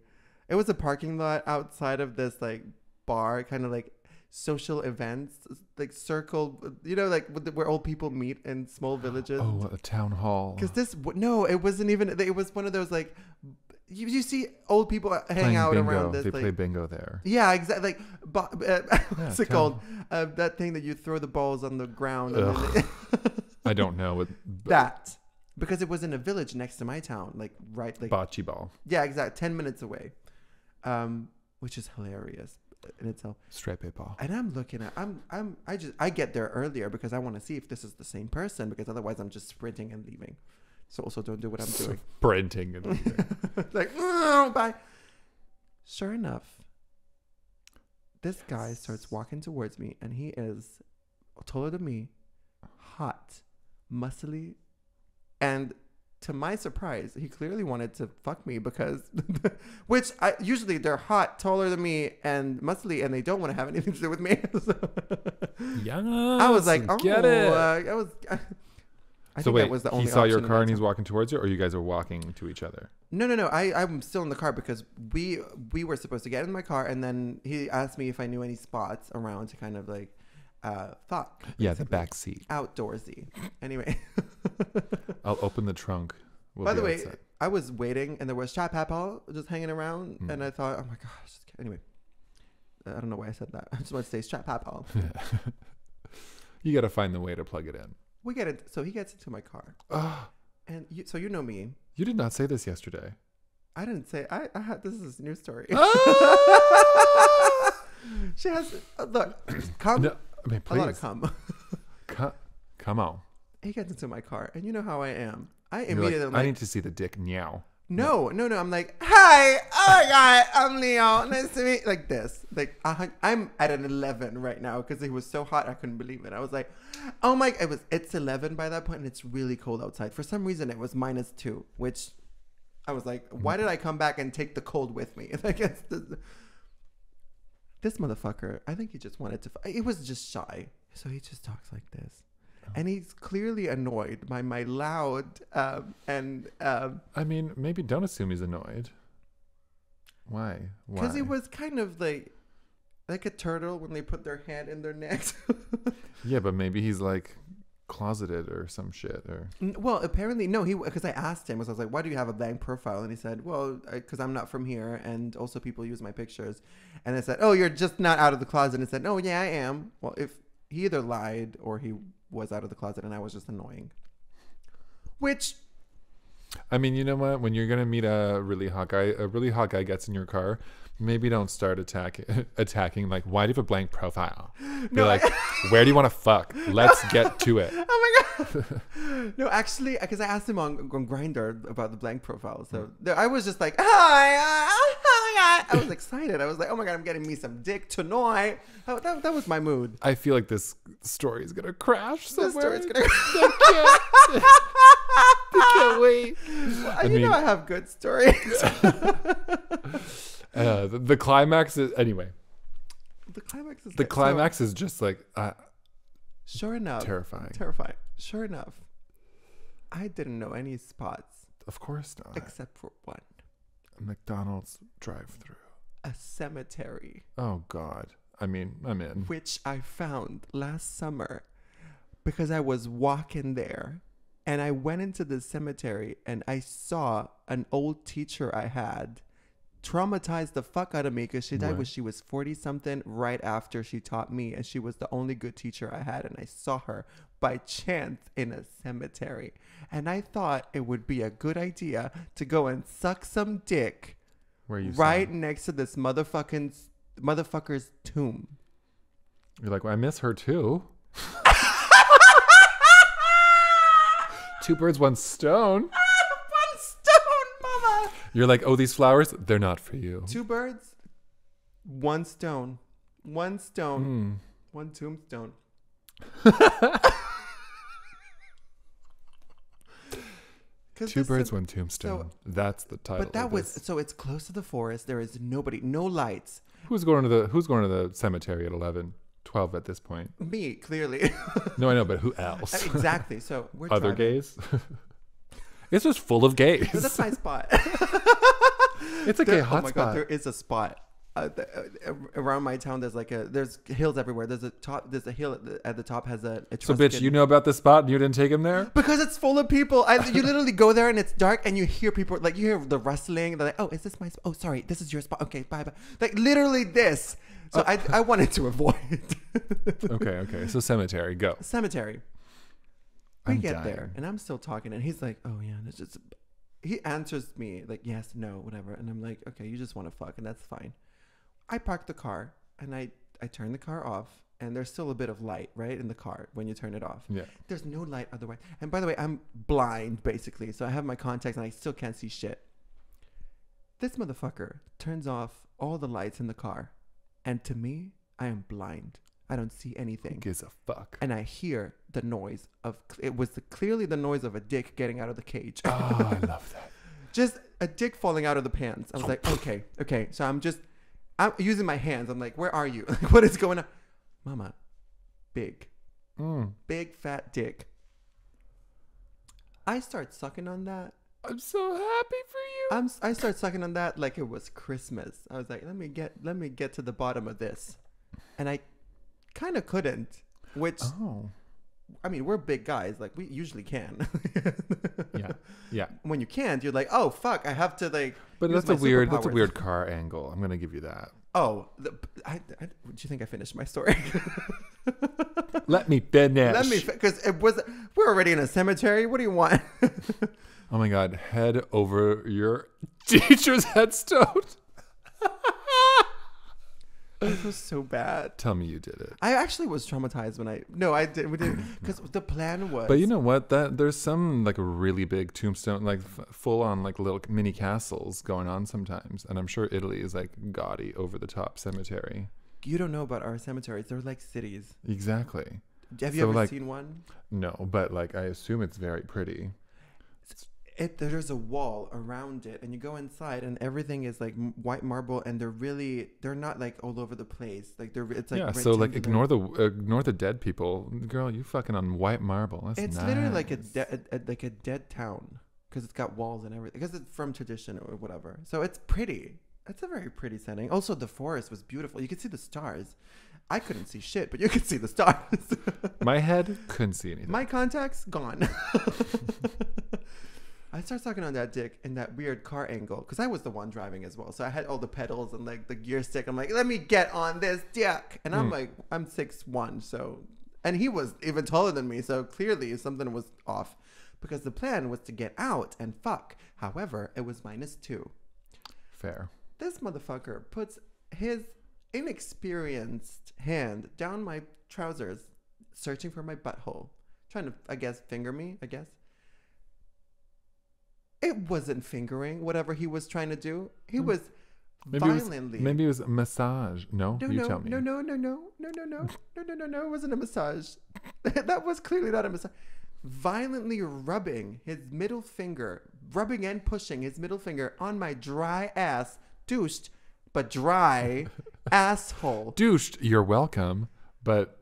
It was a parking lot outside of this like bar, kind of like social events, like circle, you know, like where old people meet in small villages. Oh, a town hall. Because this, no, it wasn't even. It was one of those like, you, you see old people hang Playing out bingo. around this. They like, play bingo there. yeah, exactly. Like, bo- uh, what's it called? Uh, that thing that you throw the balls on the ground. And then it- I don't know what that because it was in a village next to my town, like right, like bocce ball, yeah, exactly, ten minutes away, um, which is hilarious in itself. straight ball. And I'm looking at, I'm, I'm, I just, I get there earlier because I want to see if this is the same person because otherwise I'm just sprinting and leaving. So also don't do what I'm doing. Sprinting and leaving. like, "Oh, bye. Sure enough, this guy starts walking towards me, and he is taller than me, hot, muscly, and to my surprise, he clearly wanted to fuck me because, which I usually they're hot, taller than me, and muscly, and they don't want to have anything to do with me. So yeah, I was like, oh, get it. Uh, I was. I so think wait, that was the only he saw your car and he's walking towards you, or you guys are walking to each other. No, no, no. I, I'm still in the car because we we were supposed to get in my car, and then he asked me if I knew any spots around to kind of like uh fuck. Yeah, the back seat. outdoorsy. Anyway, I'll open the trunk. We'll by the way, outside. I was waiting, and there was Chat Papa just hanging around, Mm. and I thought, oh my gosh. Anyway, I don't know why I said that. I just want to say Chat Papa. you got to find the way to plug it in. We get it. So he gets into my car, Ah, and you, so you know me. you did not say this yesterday. I didn't say I. I had this is a new story. Ah! she has uh, look. Come no, I mean, a lot of please, cum. come, come on. he gets into my car, and you know how I am. I You're immediately like, am I need to see the dick meow. no, no, no. I'm like, hi, oh my god, I'm Leo. Nice to meet. Like this, like uh, I'm at an 11 right now because it was so hot I couldn't believe it. I was like, oh my, it was. It's 11 by that point, and it's really cold outside. For some reason, it was minus two, which I was like, why did I come back and take the cold with me? Like, it's the, this motherfucker. I think he just wanted to. It was just shy, so he just talks like this. And he's clearly annoyed by my loud um, and um, I mean, maybe don't assume he's annoyed. Why? Why? because he was kind of like like a turtle when they put their hand in their neck. Yeah, but maybe he's like closeted or some shit or well, apparently no. He because I asked him, was I was like, "Why do you have a blank profile?" And he said, "Well, because I'm not from here, and also people use my pictures." And I said, "Oh, you're just not out of the closet." And said, "No, yeah, I am." Well, if he either lied or he was out of the closet, and I was just annoying. Which I mean, you know what? When you're gonna meet a really hot guy, a really hot guy gets in your car. Maybe don't start attack attacking. Like, why do you have a blank profile? Be No, like, where do you want to fuck? Let's get to it. Oh my god! no, actually, because I asked him on, on Grindr about the blank profile, so there- I was just like, "Hi, uh, god!" I was excited. I was like, "Oh my god, I'm getting me some dick tonight." Oh, that, that was my mood. I feel like this story is gonna crash This somewhere. story's gonna. I can't, I can't wait. Uh, you mean, know I have good stories. uh, the, the climax is anyway. the climax is The like- so- climax is just like uh, sure enough, terrifying. terrifying. Sure enough, I didn't know any spots of course not. except for one: McDonald's drive-through. a cemetery, Oh God. I mean, I'm in. which I found last summer because I was walking there. And I went into the cemetery and I saw an old teacher I had traumatized the fuck out of me because she died What? when she was 40 something right after she taught me and she was the only good teacher i had and i saw her by chance in a cemetery and i thought it would be a good idea to go and suck some dick Where you saw right it. next to this motherfucking motherfucker's tomb You're like, well, I miss her too. Two birds, one stone. one stone mama You're like, oh, these flowers, they're not for you. two birds one stone one stone Mm. one tombstone Two birds, cem- one tombstone. That's the title. But that was so it's close to the forest. There is nobody, no lights. who's going to the who's going to the cemetery at 11, 12 at this point. Me, clearly. No, I know, but who else? Uh, exactly. So we're Other driving. gays? it's just full of gays. But that's my spot. it's a There- gay oh my god, there is a spot. Uh, uh, around my town, there's like a there's hills everywhere. There's a top. There's a hill at the, at the top has a. so, bitch, you know about this spot and you didn't take him there? because it's full of people. I, you literally go there and it's dark and you hear people like you hear the rustling. They're like, "Oh, is this my? Sp- oh, sorry, this is your spot. Okay, bye bye." Like literally this. So I I wanted to avoid Okay, okay. So cemetery, go. cemetery. We I'm get dying. there and I'm still talking and he's like, "Oh yeah, it's just." He answers me like yes, no, whatever, and I'm like, "Okay, you just want to fuck, and that's fine." I park the car and I I turn the car off and there's still a bit of light right in the car when you turn it off. Yeah. There's no light otherwise. And by the way, I'm blind basically, so I have my contacts and I still can't see shit. This motherfucker turns off all the lights in the car, and to me, I am blind. I don't see Who anything, gives a fuck? and I hear the noise of. It was the, clearly the noise of a dick getting out of the cage. Oh, I love that. just a dick falling out of the pants. I was like, okay, okay. So I'm just, I'm using my hands. I'm like, where are you? Like, what is going on? Mama, big, Mm. big fat dick. I start sucking on that. I'm so happy for you. I'm, I start sucking on that like it was Christmas. I was like, let me get, let me get to the bottom of this, and I kind of couldn't. Which Oh. I mean, we're big guys. Like we usually can. Yeah. Yeah. When you can't, you're like, oh fuck, I have to like. But that's a weird that's a weird car angle. I'm going to give you that. Oh, the, I, I, do you think I finished my story? Let me finish. Let me, because it was. We're already in a cemetery. What do you want? Oh my god, head over your teacher's headstone. It was so bad. Tell me you did it. I actually was traumatized when I. No, I did. We didn't because the plan was. But you know what? That there's some like really big tombstone, like f- full on like little mini castles going on sometimes, and I'm sure Italy is like gaudy, over the top cemetery. you don't know about our cemeteries. They're like cities. Exactly. Have you So, ever like- seen one? No, but like I assume it's very pretty. It, there's a wall around it, and you go inside, and everything is like white marble, and they're really they're not like all over the place. Like they're it's like yeah. So like ignore the ignore the dead people, girl. You fucking on white marble. That's It's literally like a, nice. de- a, a like a dead town because it's got walls and everything. Because it's from tradition or whatever. So it's pretty. It's a very pretty setting. Also, the forest was beautiful. You could see the stars. I couldn't see shit, but you could see the stars. My head couldn't see anything. My contacts gone. I start sucking on that dick in that weird car angle because I was the one driving as well. So I had all the pedals and like the gear stick. I'm like, let me get on this dick, and I'm Mm. like, I'm six one, so and he was even taller than me, so clearly something was off because the plan was to get out and fuck. However, it was minus two. Fair. This motherfucker puts his inexperienced hand down my trousers, searching for my butthole, trying to, I guess, finger me, I guess. It wasn't fingering whatever he was trying to do. He was Hmm. Maybe it was, violently. maybe it was a massage. No, no, you no, tell me. no, no, no, no, no, no, no, no, no, no, no. It wasn't a massage. that was clearly not a massage. Violently rubbing his middle finger rubbing and pushing his middle finger on my dry ass, douched but dry asshole. Douched, you're welcome. But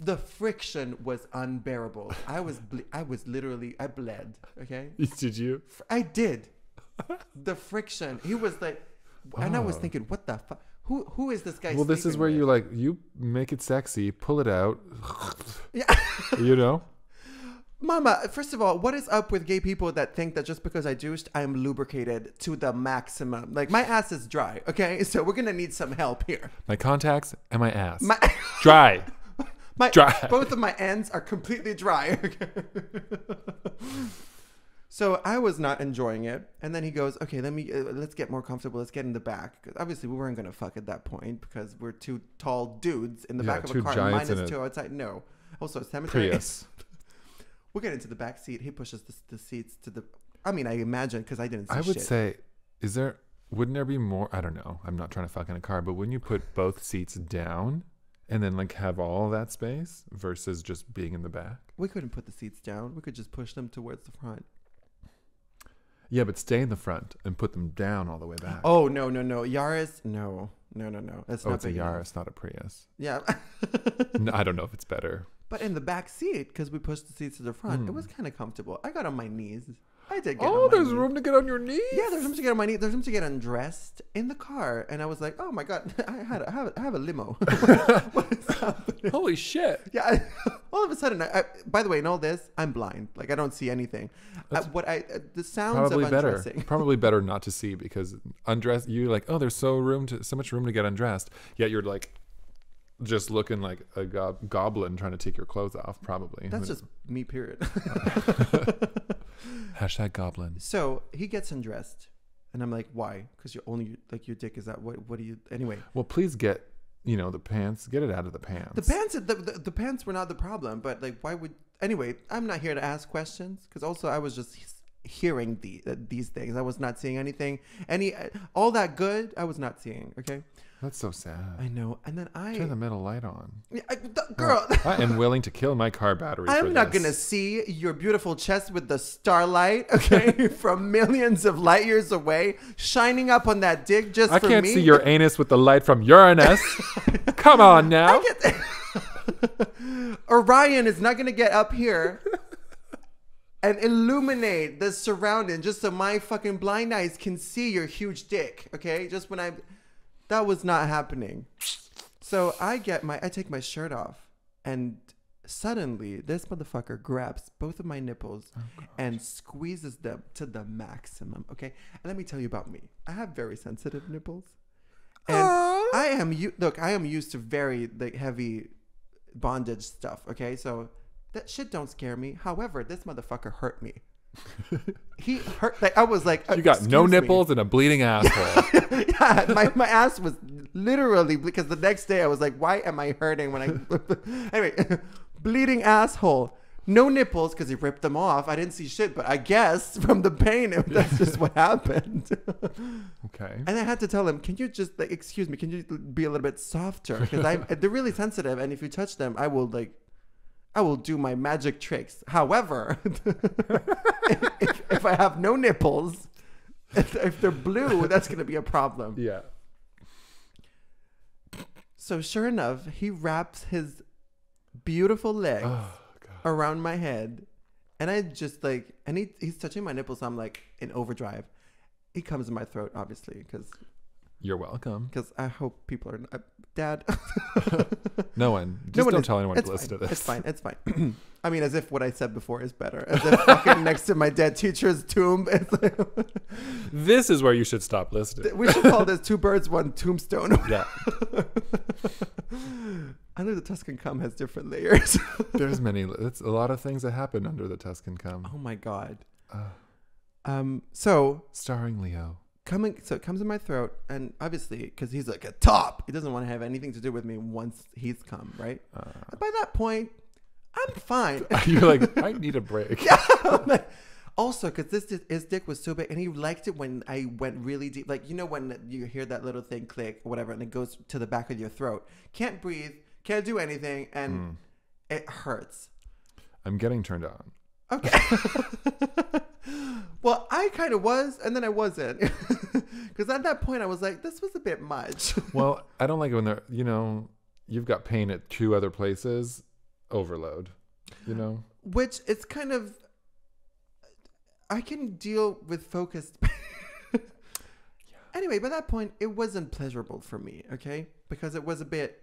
The friction was unbearable. I was ble- I was literally I bled. Okay, did you? I did. the friction. He was like, and I was thinking, what the fuck? Who who is this guy? Well, this is where with? you like you make it sexy, pull it out. Yeah. you know? Mama, first of all, what is up with gay people that think that just because I juiced, I'm lubricated to the maximum? Like my ass is dry, okay? So we're gonna need some help here. My contacts and my ass. My Dry. My Dry. both of my ends are completely dry. so I was not enjoying it, and then he goes, "Okay, let me uh, let's get more comfortable. Let's get in the back." 'Cause obviously we weren't gonna fuck at that point because we're two tall dudes in the Yeah, back of two a car, giants minus in a two outside. No. Also, a cemetery. Prius. We get into the back seat. He pushes the, the seats to the. I mean, I imagine because I didn't. See I would shit. say, is there? Wouldn't there be more? I don't know. I'm not trying to fuck in a car, but wouldn't you put both seats down and then like have all that space versus just being in the back? we couldn't put the seats down. We could just push them towards the front. Yeah, but stay in the front and put them down all the way back. Oh no no no Yaris no no no no that's Oh, not it's a big enough. Yaris, not a Prius. Yeah, no, I don't know if it's better. but in the back seat because we pushed the seats to the front, it Hmm. was kind of comfortable. I got on my knees. I did get. Oh, there's knees. room to get on your knees. Yeah, there's room to get on my knees. There's room to get undressed in the car, and I was like, "Oh my god, I had a, I have a, I have a limo." what is happening? Holy shit. Yeah, I, all of a sudden, I, I, by the way, in all this, I'm blind. Like I don't see anything. What I uh, the sounds Probably of better. undressing. Probably better not to see because undress. You're like, oh, there's so room to so much room to get undressed. Yet you're like, just looking like a go- goblin trying to take your clothes off. Probably. That's just me. Period. Hashtag goblin. so he gets undressed, and I'm like, "Why? Because you're only like your dick is out. What? What do you? Anyway, Well, please get you know the pants. Get it out of the pants. the pants. The, the, the pants were not the problem, but like, why would? Anyway, I'm not here to ask questions because also I was just hearing the uh, these things. I was not seeing anything. Any uh, all that good, I was not seeing. Okay, That's so sad. I know. And then I, Turn the middle light on. Yeah, I the- oh, girl. I am willing to kill my car battery. I'm not this. gonna see your beautiful chest with the starlight, okay, from millions of light years away, shining up on that dick just I can't me. see your anus with the light from Uranus. Come on now. Orion is not gonna get up here and illuminate the surrounding just so my fucking blind eyes can see your huge dick, okay? Just when I, that was not happening. So I get my, I take my shirt off, and suddenly this motherfucker grabs both of my nipples oh, and squeezes them to the maximum. Okay, and let me tell you about me. I have very sensitive nipples, and I am you. Look, I am used to very like heavy bondage stuff. Okay, so that shit don't scare me. However, this motherfucker hurt me. He hurt. Like I was like, You got no "Excuse me." nipples and a bleeding asshole. yeah, my, my ass was literally because the next day I was like, why am I hurting when I anyway, bleeding asshole. No nipples because he ripped them off. I didn't see shit, but I guess from the pain, it, that's just what happened. Okay. and I had to tell him, "Can you just like, excuse me? Can you be a little bit softer? Because I'm they're really sensitive, and if you touch them, I will like, I will do my magic tricks. However, if, if I have no nipples, if, if they're blue, that's gonna be a problem. Yeah. So sure enough, he wraps his beautiful legs Oh around my head, and I just like, and he, he's touching my nipples. So I'm like in overdrive. He comes in my throat, obviously, because You're welcome. because I hope people are uh, dad. No one. Just No one don't is- tell anyone to listen fine. to this. It's fine. It's fine. I mean, as if what I said before is better. As if fucking next to my dead teacher's tomb. It's like, This is where you should stop listening. we should call this two birds, one tombstone. Yeah. Under the Tuscan cum has different layers. There's many. It's a lot of things that happen under the Tuscan cum. oh my god. Uh, Um. So starring Leo. Coming, so it comes in my throat, and obviously, because he's like a top, he doesn't want to have anything to do with me once he's come, right? Uh, By that point, I'm fine. you're like, I need a break. I'm like- also, because this his dick was so big, and he liked it when I went really deep. Like you know when you hear that little thing click or whatever, and it goes to the back of your throat. Can't breathe, can't do anything, and Mm. it hurts. I'm getting turned on. Okay. Well, I kind of was, and then I wasn't, because at that point I was like, "This was a bit much." Well, I don't like it when they're, you know, you've got pain at two other places, overload, you know? Which it's kind of. I can deal with focused. Anyway, by that point, it wasn't pleasurable for me. Okay, because it was a bit.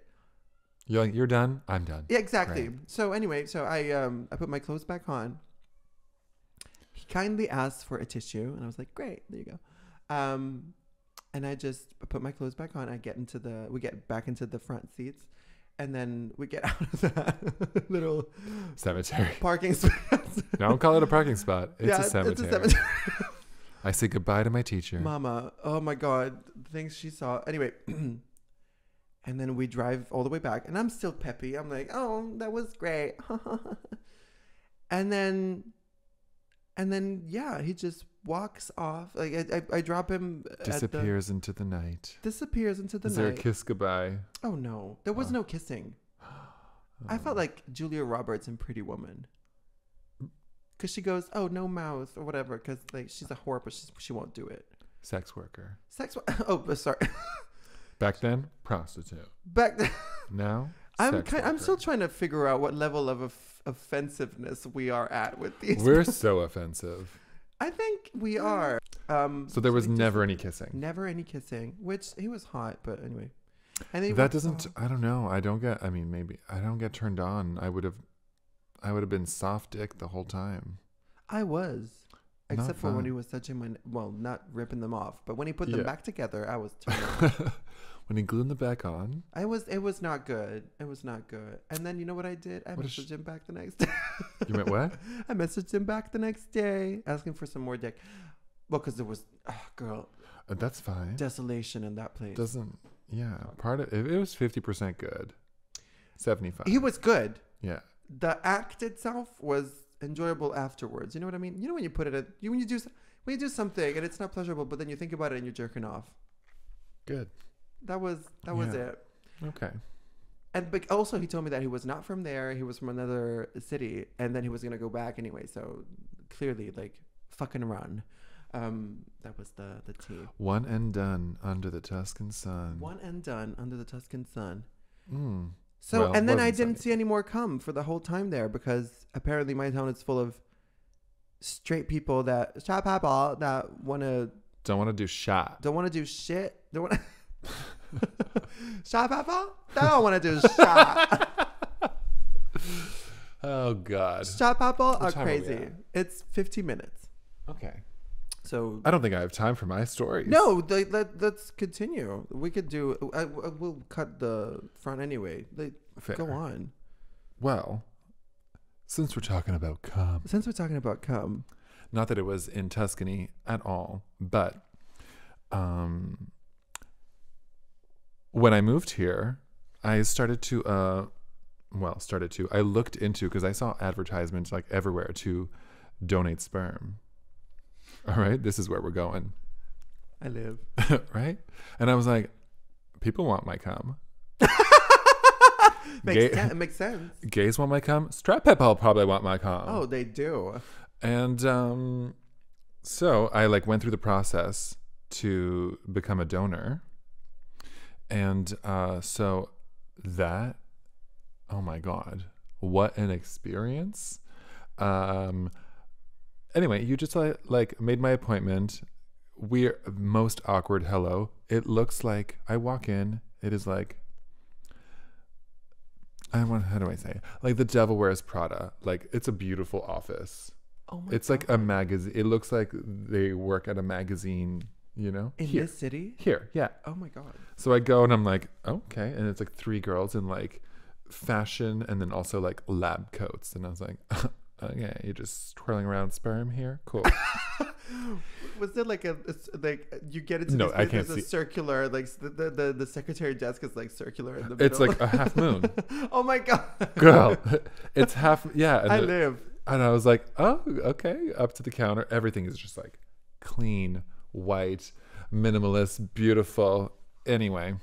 You're like, you're done? I'm done. Yeah, exactly. Right. So anyway, so I um I put my clothes back on. He kindly asked for a tissue, and I was like, "Great, there you go." Um, and I just put my clothes back on. I get into the we get back into the front seats, and then we get out of that little Cemetery. parking space. Don't call it a parking spot. It's yeah, a cemetery. It's a cemetery. I say goodbye to my teacher. Mama, oh my god, the things she saw. Anyway, and then we drive all the way back, and I'm still peppy. I'm like, oh, that was great. and then, and then, yeah, he just walks off. Like I, I, I drop him. at the- Disappears into the night. disappears into the Is there a night. kiss goodbye? oh no, there was Oh. no kissing. I felt Oh. like Julia Roberts in Pretty Woman. Cause she goes, oh no mouth or whatever. Cause like she's a whore, but she's, she won't do it. sex worker. Sex. Oh, sorry. Back then, prostitute. Back then. Now, I'm kind, I'm still trying to figure out what level of off- offensiveness we are at with these. We're so offensive. I think we are. Um, So there was never any kissing. never any kissing, which he was hot, but anyway. That doesn't. I don't know. I don't get. I mean, maybe I don't get turned on. I would have. I would have been soft dick the whole time. I was, Not except for when fun. he was touching my. Well, not ripping them off, but when he put them Yeah. back together, I was. Turned on. When he glued them back on. I was. It was not good. It was not good. And then you know what I did? I What messaged sh- him back the next day. You meant what? I messaged him back the next day, asking for some more dick. Well, because it was, oh, girl, Uh, That's fine. desolation in that place. Doesn't. Yeah. Part of it, it was fifty percent good. Seventy five. He was good. Yeah. The act itself was enjoyable afterwards. You know what I mean? You know when you put it at you when you do s- when you do something and it's not pleasurable, but then you think about it and you're jerking off. Good. That was that was Yeah. it. Okay. And but also he told me that he was not from there. He was from another city, and then he was gonna go back anyway. So clearly, like fucking run. Um, that was the the tea. One and done under the Tuscan sun. One and done under the Tuscan sun. Mm. So Well, and then I wasn't didn't sunny. see any more come for the whole time there because apparently my town is full of straight people that shop all that want to Don't want to do shot. don't want to do shit. Don't want to shop all. Don't want to do shop. Oh God. all What are crazy. It's 15 minutes. Okay. So I don't think I have time for my stories. no, they, let, let's continue. We could do. I, I will cut the front anyway. Fair. go on. Well, since we're talking about cum, Since we're talking about cum, not that it was in Tuscany at all, but um, when I moved here, I started to, uh, well, started to, I looked into, because I saw advertisements like everywhere to donate sperm. All right, this is where we're going, I live. right? And I was like, people want my cum. Makes, Gay- sen- makes sense. Gays want my cum. Strap people probably want my cum. Oh, they do. And um, so I like went through the process to become a donor. And uh, so that, oh my God, what an experience. Um, anyway, you just like, made my appointment. We're most awkward hello. It looks like I walk in, it is like, I want, how do I say it? Like the devil wears Prada. Like it's a beautiful office. Oh my It's like a magazine. It looks like they work at a magazine, you know? in here. this city. Here, yeah. Oh my god. So I go and I'm like, okay. And it's like three girls in like fashion and then also like lab coats. And I was like, okay, you're just twirling around sperm here? Cool. Was there like a like you get into No, this I can't a see. circular like the, the the secretary desk is like circular in the middle. it's like a half moon. oh my god. Girl, it's half, yeah. And, I the- live. and I was like, oh, okay. Up to the counter. Everything is just like clean, white, minimalist, beautiful. Anyway.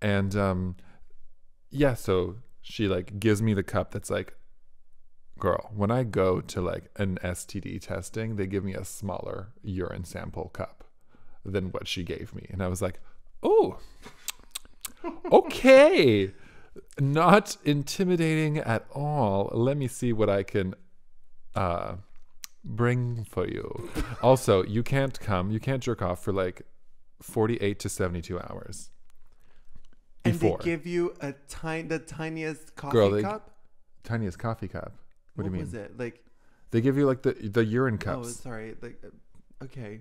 And um yeah, so she like gives me the cup that's like girl, when I go to like an STD testing, they give me a smaller urine sample cup than what she gave me. And I was like, oh, okay. Not intimidating at all. Let me see what I can uh, bring for you. Also, you can't come, you can't jerk off for like 48 to 72 hours. And Before. they give you a tiny, the tiniest coffee Girl, they- cup. Tiniest coffee cup. What, do you mean? was it like? They give you like the the urine Oh, cups. sorry. Like, uh, okay.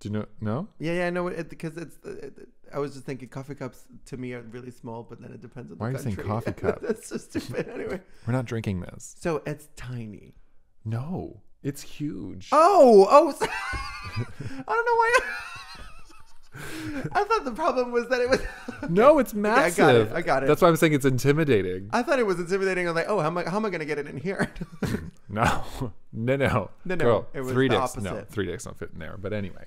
do you know? No? Yeah, yeah, I know it because it's. uh, It, I was just thinking coffee cups to me are really small, but then it depends on Why are the you saying coffee cup? That's so stupid. Anyway, We're not drinking this. so it's tiny. No, it's huge. Oh, oh! so- I don't know why. I thought the problem was that it was. No, it's massive. I got it. I got it. That's why I'm saying it's intimidating. I thought it was intimidating. I was like, oh, how am I, how am I going to get it in here? No, no, no, No, no, Girl, it was three the dicks. No, opposite. three dicks don't fit in there. But anyway.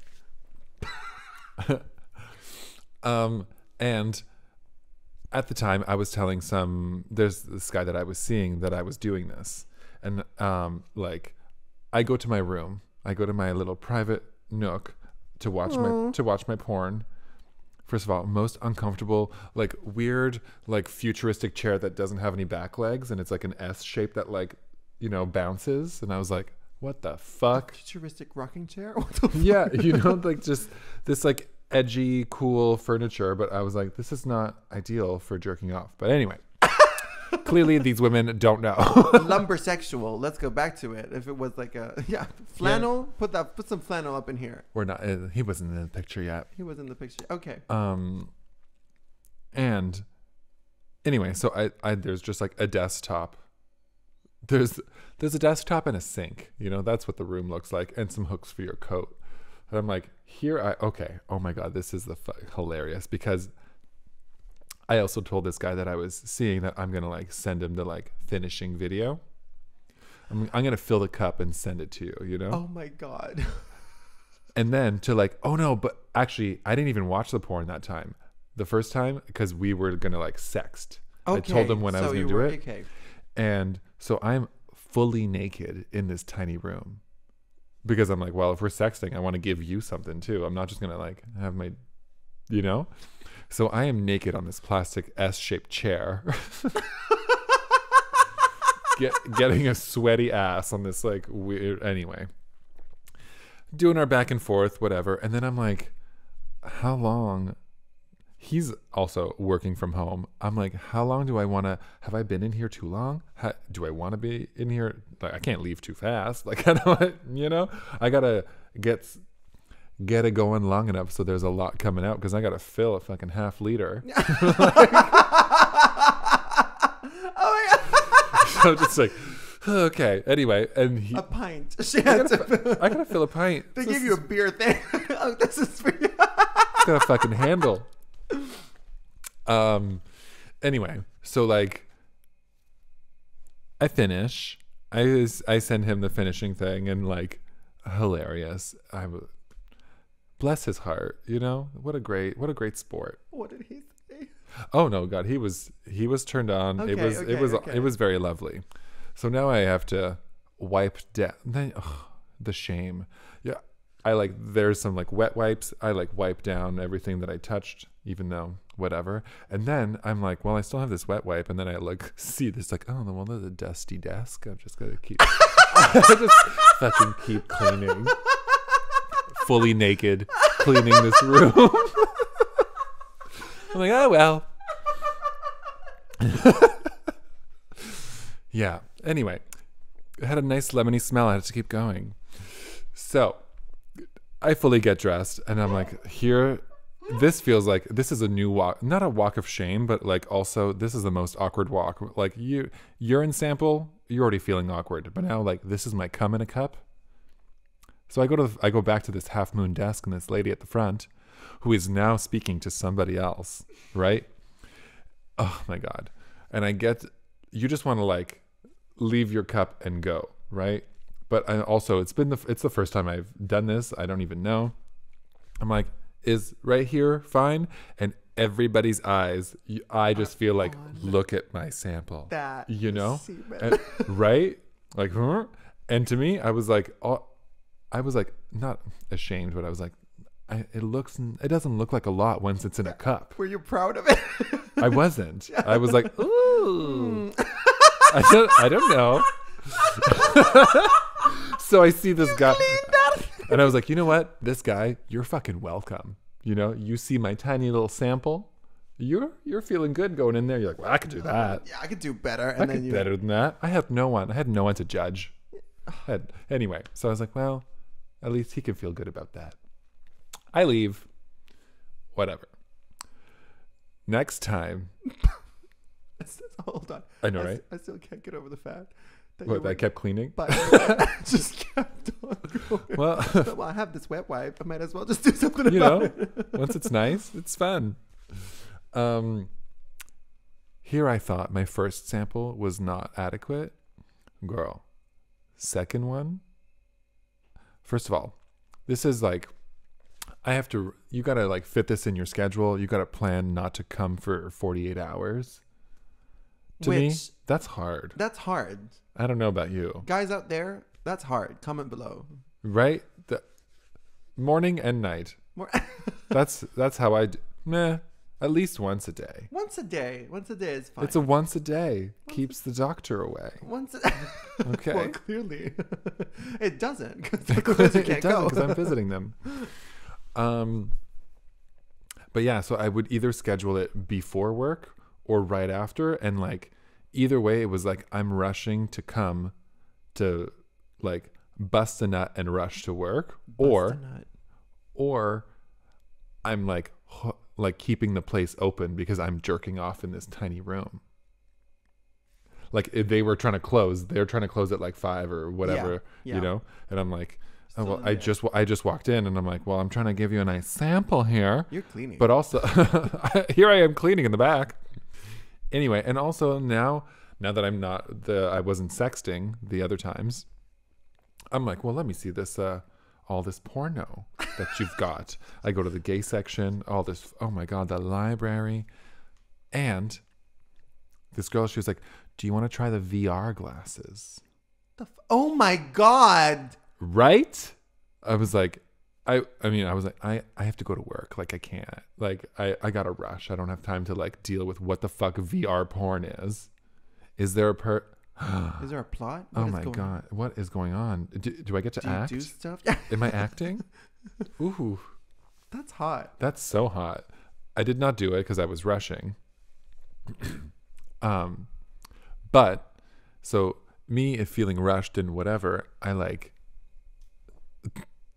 um, and at the time, I was telling some. There's this guy that I was seeing that I was doing this, and um, like, I go to my room. I go to my little private nook to watch my to watch my porn. First of all, most uncomfortable, like weird, like futuristic chair that doesn't have any back legs, and it's like an S shape that like, you know, bounces. And I was like, what the fuck? Futuristic rocking chair. What the yeah, you know, like just this like edgy, cool furniture. But I was like, this is not ideal for jerking off. But anyway, clearly these women don't know. lumber sexual. Let's go back to it. If it was like a yeah flannel, put that put some flannel up in here. We're not. Uh, he wasn't in the picture yet. He was in the picture. Okay. Um, and anyway, so I, I there's just like a desktop. There's there's a desktop and a sink. You know, that's what the room looks like, and some hooks for your coat. And I'm like, here I okay. Oh my god, this is the fu- hilarious because I also told this guy that I was seeing that I'm gonna like send him the like finishing video. I'm I'm gonna fill the cup and send it to you. You know. Oh my god. and then to like oh no but actually i didn't even watch the porn that time the first time because we were gonna like sext i told him when i was so gonna do were- it Okay. and so i'm fully naked in this tiny room because i'm like well if we're sexting i want to give you something too i'm not just gonna like have my you know so i am naked on this plastic s-shaped chair. Get, getting a sweaty ass on this like weird anyway. Doing our back and forth whatever and then i'm like how long? He's also working from home. I'm like how long do i want to have i been in here too long? How, do i want to be in here? Like i can't leave too fast. Like i don't you know? I gotta get get it going long enough so there's a lot coming out because i gotta fill a fucking half liter Oh my god. so just like okay anyway and he, A pint. She had to, i gotta fill a pint they This give you a beer thing. oh, this is for you. it's got a fucking handle. Um. Anyway, so like, I finish. I I send him the finishing thing and like, hilarious. I bless his heart. You know what a great what a great sport. What did he say? Oh no, God, he was he was turned on. it Okay, was it was okay. it was very lovely. So now I have to wipe down. Then ugh, the shame. Yeah, I like there's some like wet wipes. I like wipe down everything that I touched, even though whatever. And then I'm like, well, I still have this wet wipe. And then I look see this like, oh, the one with the dusty desk. I'm just gonna keep. I just fucking keep cleaning. Fully naked, cleaning this room. I'm like, oh well. yeah. Anyway, it had a nice lemony smell. I had to keep going. So I fully get dressed and I'm like, here, this feels like this is a new walk, not a walk of shame, but like also this is the most awkward walk. Like you, urine sample, you're already feeling awkward, but now like this is my cum in a cup. So I go to, I go back to this half moon desk and this lady at the front who is now speaking to somebody else, right? Oh my God. And I get, you just want to like leave your cup and go, right? But I also, it's been the, it's the first time I've done this. I don't even know. I'm like, is right here fine? And everybody's eyes, I just feel like, look at my sample. That You know? And- right? like, huh? And to me, I was like, oh, I was like, not ashamed, but I was like, I, it looks, it doesn't look like a lot once it's in a cup. Were you proud of it? I wasn't. I was like, hmm. ooh. I don't, I don't know. so I see this guy, and I was like, you know what? This guy, you're fucking welcome. You know, you see my tiny little sample. You're you're feeling good going in there. You're like, well, I could do that. yeah, I could do better. I And then could you better than that. I have no one. I had no one to judge. I had, anyway, so I was like, well, at least he can feel good about that. I leave. Whatever. Next time, hold on. I know, I, right? I still can't get over the fact that What, your I kept cleaning. But just kept on going. Well, well, I have this wet wipe. I might as well just do something you about know, it. once it's nice, it's fun. Um, here I thought my first sample was not adequate. Girl, second one. First of all, this is like, I have to, you got to like fit this in your schedule. You got to plan not to come for 48 hours. To me, that's hard. That's hard. I don't know about you. Guys out there, that's hard. Comment below. Right? The morning and night. That's that's how I d- meh, at least once a day. once a day. Once a day is fine. It's a once a day. Keeps the doctor away. once. A- Okay. well, clearly, it doesn't because it can't doesn't go. because I'm visiting them. Um, but yeah, so I would either schedule it before work or right after, and like either way, it was like I'm rushing to come to like bust a nut and rush to work, or Bust nut. or I'm like like keeping the place open because I'm jerking off in this tiny room. Like if they were trying to close, they're trying to close at like five or whatever, yeah. you know. And I'm like, oh, well, I just I just walked in, and I'm like, well, I'm trying to give you a nice sample here, You're cleaning. but also here I am cleaning in the back. Anyway, and also now now that I'm not the I wasn't sexting the other times, I'm like, well, let me see this uh all this porno that you've got. I go to the gay section, all this oh my god, the library. And this girl, she was like, Do you want to try the VR glasses? The f- oh my god! Right? I was like, I I mean, I was like, I, I have to go to work. Like I can't. Like I, I gotta rush. I don't have time to like deal with what the fuck VR porn is. Is there a per Is there a plot? Oh What is my god, what is going on? Do, do I get to Do you act? do stuff? Am I acting? Ooh, that's hot. that's so hot. I did not do it because I was rushing. um, but so me if feeling rushed and whatever, I like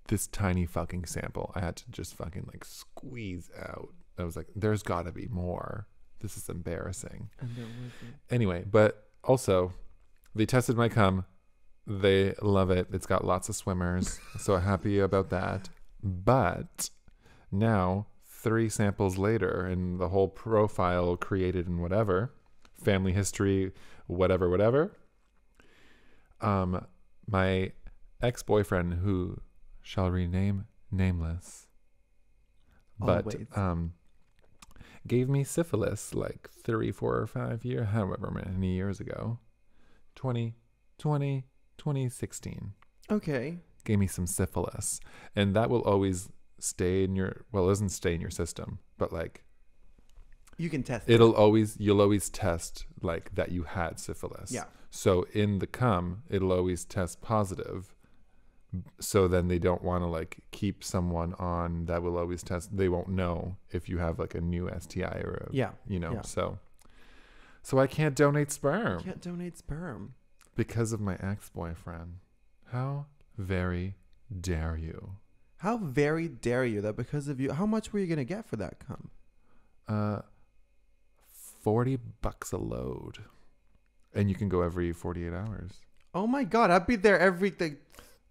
this tiny fucking sample. I had to just fucking like squeeze out. I was like, there's got to be more. This is embarrassing. And there wasn't. Anyway, but also they tested my cum. They love it. It's got lots of swimmers. so happy about that. But now, three samples later, and the whole profile created and whatever, family history, whatever, whatever. Um, my ex-boyfriend, who shall rename nameless, but Always. um, gave me syphilis like three, four, or five years, however many years ago. 20, 20, 2016. Okay. Gave me some syphilis. And that will always stay in your, well, it doesn't stay in your system, but like You can test it'll always, you'll always test like that you had syphilis. Yeah. So in the cum, it'll always test positive. So then they don't want to like keep someone on that will always test. They won't know if you have like a new STI or a, Yeah. you know. yeah. So, so I can't donate sperm You can't donate sperm. because of my ex-boyfriend. How very dare you? How very dare you that because of you? How much were you gonna get for that cum? Uh, forty bucks a load, and you can go every forty-eight hours. Oh my god, I'd be there every like,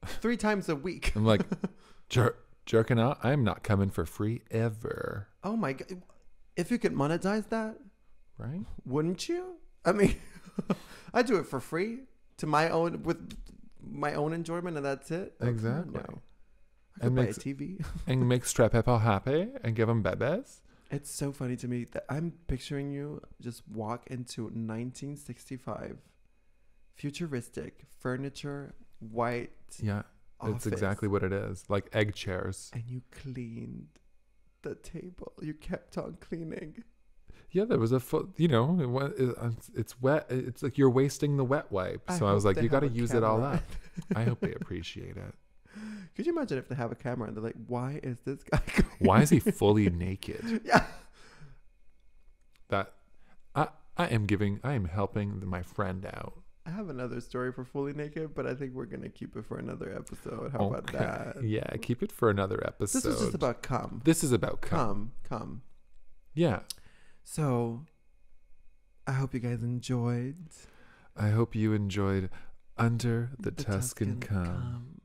three times a week. I'm like, jer- jerking out. I'm not coming for free ever, Oh my god, if you could monetize that, right? wouldn't you? I mean, I do it for free to my own with my own enjoyment, and that's it. Exactly. now. I And could buy a TV. and make strap people happy and give them bebes. It's so funny to me that I'm picturing you just walk into 1965 futuristic furniture, white. Yeah, office, it's exactly what it is. Like egg chairs. And you cleaned the table. You kept on cleaning. Yeah, there was a foot. You know, it, it's- it's wet. It's like you're wasting the wet wipe. I So I, was like, you got to use it all up. I hope they appreciate it. Could you imagine if they have a camera and they're like, "Why is this guy? Why is he fully naked? yeah. That I I am giving. I am helping my friend out. I have another story for fully naked, but I think we're gonna keep it for another episode. How about that? Yeah, keep it for another episode. This was just about cum. This is about cum. Cum, cum. Yeah. So, I hope you guys enjoyed I hope you enjoyed Under the, Tuscan, Cum. Cum.